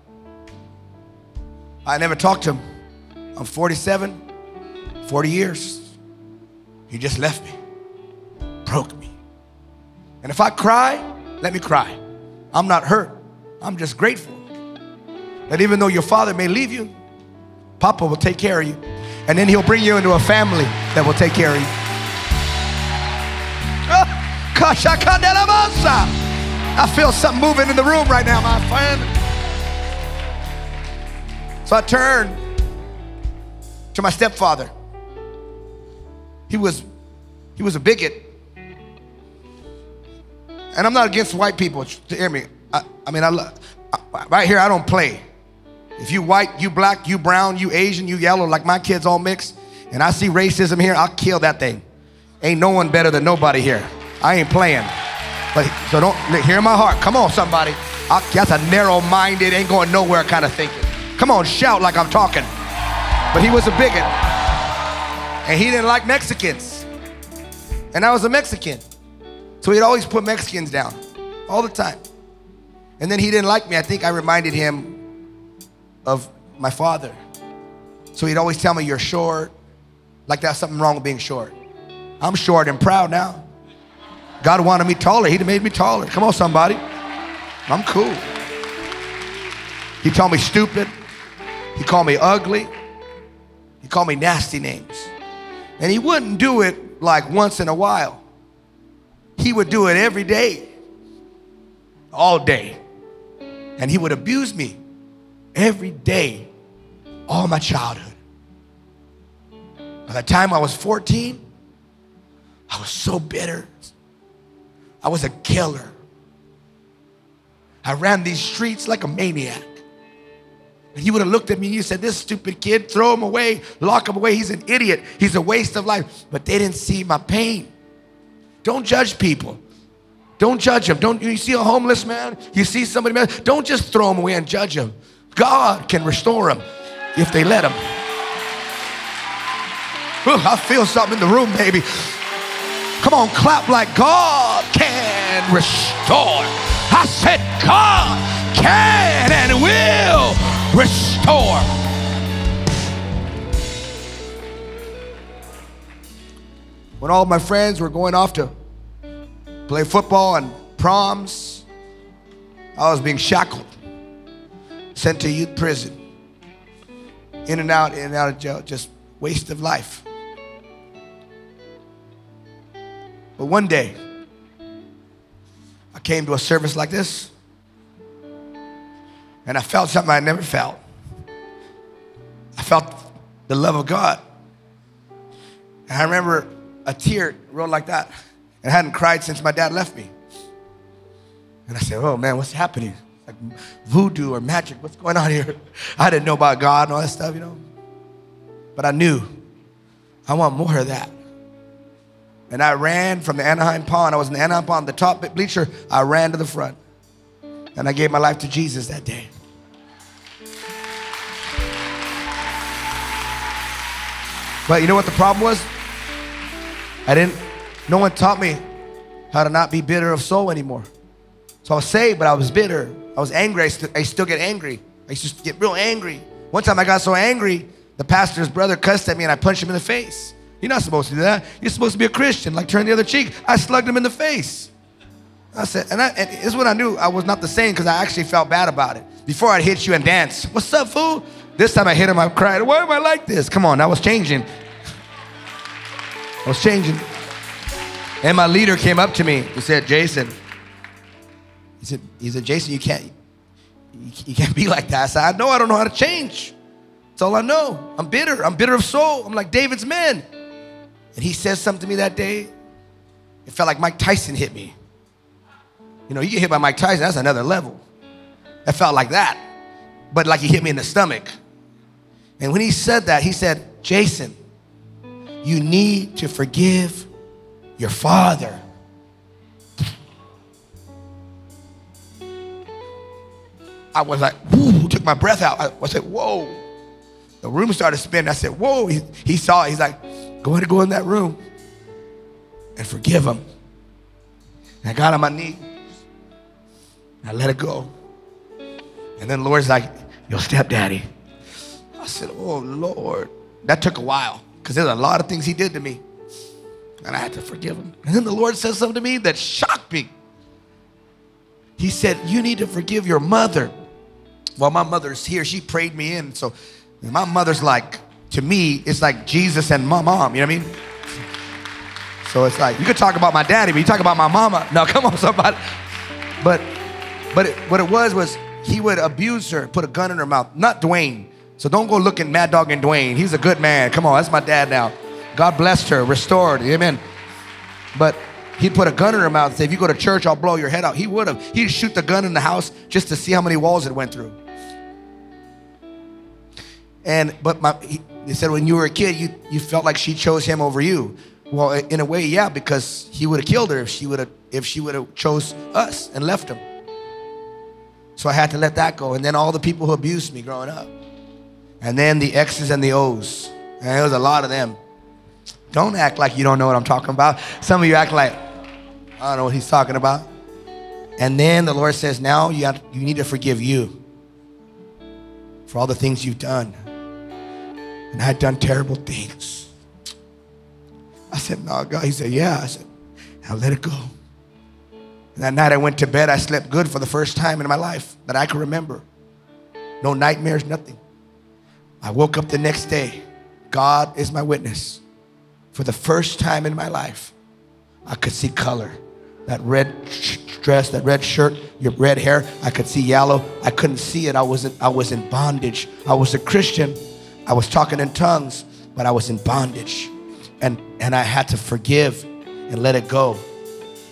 I never talked to him. I'm 47, 40 years. He just left me, broke me. And if I cry, let me cry. I'm not hurt. I'm just grateful that even though your father may leave you, Papa will take care of you. And then he'll bring you into a family that will take care of you. Ah, I feel something moving in the room right now, my friend. So I turned to my stepfather. He was, he was a bigot. And I'm not against white people, hear me. I, I mean, I, I, right here, I don't play. If you white, you black, you brown, you Asian, you yellow, like my kids all mixed, and I see racism here, I'll kill that thing. Ain't no one better than nobody here. I ain't playing. But so don't hear my heart. Come on, somebody. I, that's a narrow-minded, ain't going nowhere kind of thinking. Come on, shout like I'm talking. But he was a bigot. And he didn't like Mexicans. And I was a Mexican. So he'd always put Mexicans down all the time. And then he didn't like me. I think I reminded him of my father. So he'd always tell me, You're short. Like that's something wrong with being short. I'm short and proud now. God wanted me taller. He'd made me taller. Come on, somebody. I'm cool. He called me stupid. He called me ugly. He called me nasty names. And he wouldn't do it like once in a while. He would do it every day, all day. And he would abuse me every day, all my childhood. By the time I was 14, I was so bitter. I was a killer. I ran these streets like a maniac. And he would have looked at me and he said, This stupid kid, throw him away, lock him away. He's an idiot. He's a waste of life. But they didn't see my pain. Don't judge people. Don't judge them. Don't you see a homeless man? You see somebody, man, don't just throw them away and judge them. God can restore them if they let him. Ooh, I feel something in the room, baby. Come on, clap like God can restore. I said, God can and will restore. When all my friends were going off to play football and proms, I was being shackled, sent to youth prison, in and out, in and out of jail, just waste of life. But one day, I came to a service like this, and I felt something I never felt. I felt the love of God. And I remember a tear rolled like that. And I hadn't cried since my dad left me. And I said, Oh man, what's happening? Like voodoo or magic, what's going on here? I didn't know about God and all that stuff, you know. But I knew I want more of that. And I ran from the Anaheim Pond. I was in the Anaheim Pond, the top bleacher. I ran to the front. And I gave my life to Jesus that day. But you know what the problem was? I didn't, no one taught me how to not be bitter of soul anymore. So I was saved, but I was bitter. I was angry. I, st- I still get angry. I used to get real angry. One time I got so angry, the pastor's brother cussed at me and I punched him in the face. You're not supposed to do that. You're supposed to be a Christian, like turn the other cheek. I slugged him in the face. I said, and, I, and this is what I knew I was not the same because I actually felt bad about it. Before I'd hit you and dance, what's up, fool? This time I hit him, I cried, why am I like this? Come on, I was changing. I was changing. And my leader came up to me. He said, Jason, he said, he said, Jason, you can't, you can't be like that. I said, I know I don't know how to change. That's all I know. I'm bitter. I'm bitter of soul. I'm like David's men. And he says something to me that day. It felt like Mike Tyson hit me. You know, you get hit by Mike Tyson, that's another level. It felt like that, but like he hit me in the stomach. And when he said that, he said, Jason, you need to forgive your father. I was like, whoo, took my breath out. I, I said, whoa. The room started spinning. I said, whoa. He, he saw it. He's like, go ahead and go in that room and forgive him. And I got on my knee. I let it go. And then the Lord's like, your stepdaddy. I said, oh, Lord. That took a while because there's a lot of things he did to me. And I had to forgive him. And then the Lord said something to me that shocked me. He said, You need to forgive your mother. Well, my mother's here. She prayed me in. So my mother's like, to me, it's like Jesus and my mom. You know what I mean? So it's like, you could talk about my daddy, but you talk about my mama. No, come on, somebody. But but it, what it was was he would abuse her, put a gun in her mouth. Not Dwayne. So don't go looking Mad Dog and Dwayne. He's a good man. Come on, that's my dad now. God blessed her, restored. Amen. But he'd put a gun in her mouth and say, if you go to church, I'll blow your head out. He would have. He'd shoot the gun in the house just to see how many walls it went through. And but my he, he said when you were a kid, you, you felt like she chose him over you. Well, in a way, yeah, because he would have killed her if she would have if she would have chose us and left him. So I had to let that go. And then all the people who abused me growing up. And then the X's and the O's. And there was a lot of them. Don't act like you don't know what I'm talking about. Some of you act like, I don't know what he's talking about. And then the Lord says, now you, have, you need to forgive you for all the things you've done. And I had done terrible things. I said, no, God. He said, yeah. I said, now let it go. And that night I went to bed, I slept good for the first time in my life that I can remember. No nightmares, nothing. I woke up the next day. God is my witness. For the first time in my life, I could see color. That red dress, that red shirt, your red hair, I could see yellow. I couldn't see it. I was in, I was in bondage. I was a Christian. I was talking in tongues, but I was in bondage. And, and I had to forgive and let it go.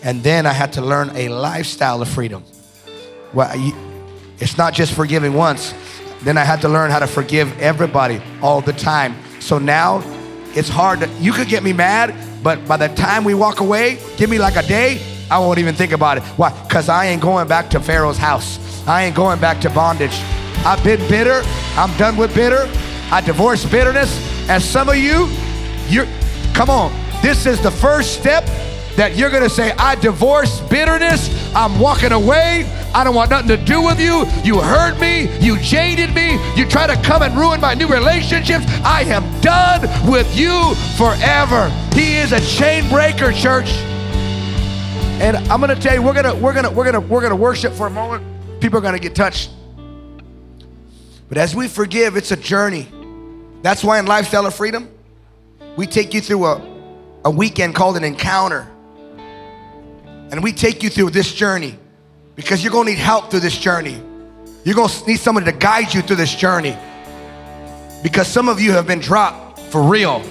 And then I had to learn a lifestyle of freedom. Well, it's not just forgiving once. Then I had to learn how to forgive everybody all the time. So now it's hard to, you could get me mad, but by the time we walk away, give me like a day, I won't even think about it. Why? Because I ain't going back to Pharaoh's house. I ain't going back to bondage. I've been bitter. I'm done with bitter. I divorced bitterness. And some of you, you're, come on. This is the first step that you're gonna say, I divorce bitterness, I'm walking away, I don't want nothing to do with you, you hurt me, you jaded me, you try to come and ruin my new relationships. I am done with you forever. He is a chain breaker, church. And I'm gonna tell you, we're gonna, we're gonna, we're gonna, we're gonna worship for a moment. People are gonna get touched. But as we forgive, it's a journey. That's why in Lifestyle of Freedom, we take you through a, a weekend called an encounter. And we take you through this journey because you're gonna need help through this journey. You're gonna need somebody to guide you through this journey because some of you have been dropped for real.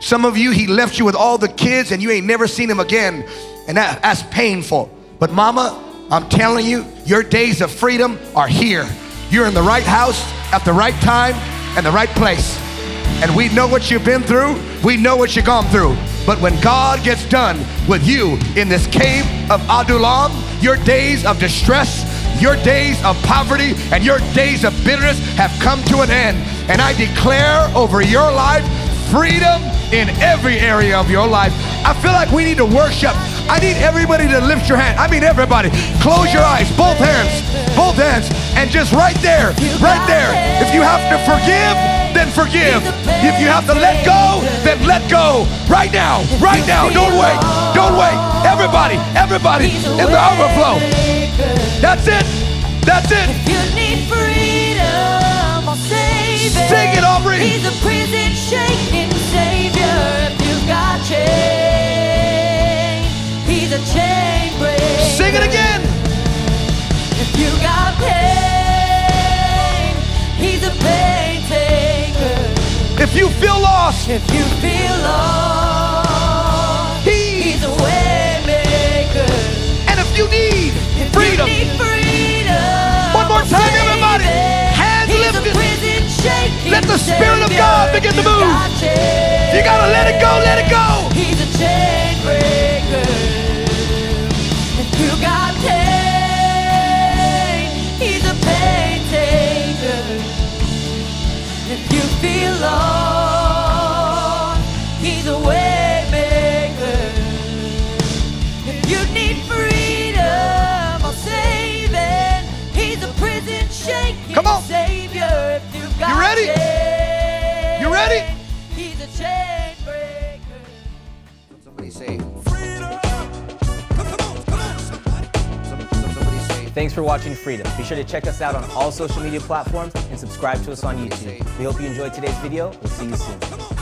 Some of you, he left you with all the kids and you ain't never seen him again, and that, that's painful. But, mama, I'm telling you, your days of freedom are here. You're in the right house at the right time and the right place. And we know what you've been through, we know what you've gone through. But when God gets done with you in this cave of Adullam, your days of distress, your days of poverty, and your days of bitterness have come to an end. And I declare over your life freedom in every area of your life. I feel like we need to worship. I need everybody to lift your hand. I mean, everybody. Close your eyes, both hands, both hands, and just right there, right there. If you have to forgive, then forgive. If you have to let go, then let go. Right now, right now. Don't wait. Don't wait. Everybody, everybody in the overflow. That's it. That's it. If you need freedom, I'll save it. Sing it, Aubrey. He's a prison shaking savior. If you've got chains, he's a chain breaker. Sing it again. If you got pain, he's a pain taker. If you feel lost, He- He's a way maker. And if you need If freedom, you need freedom, One more time, save everybody. Hands lifted. Let the Spirit of God begin to move. you gotta let it go, let it go. He's a chain breaker. Come on. savior. You ready? You ready? Thanks for watching Freedom. Be sure to check us out on all social media platforms and subscribe to us on YouTube. We hope you enjoyed today's video. We'll see you soon.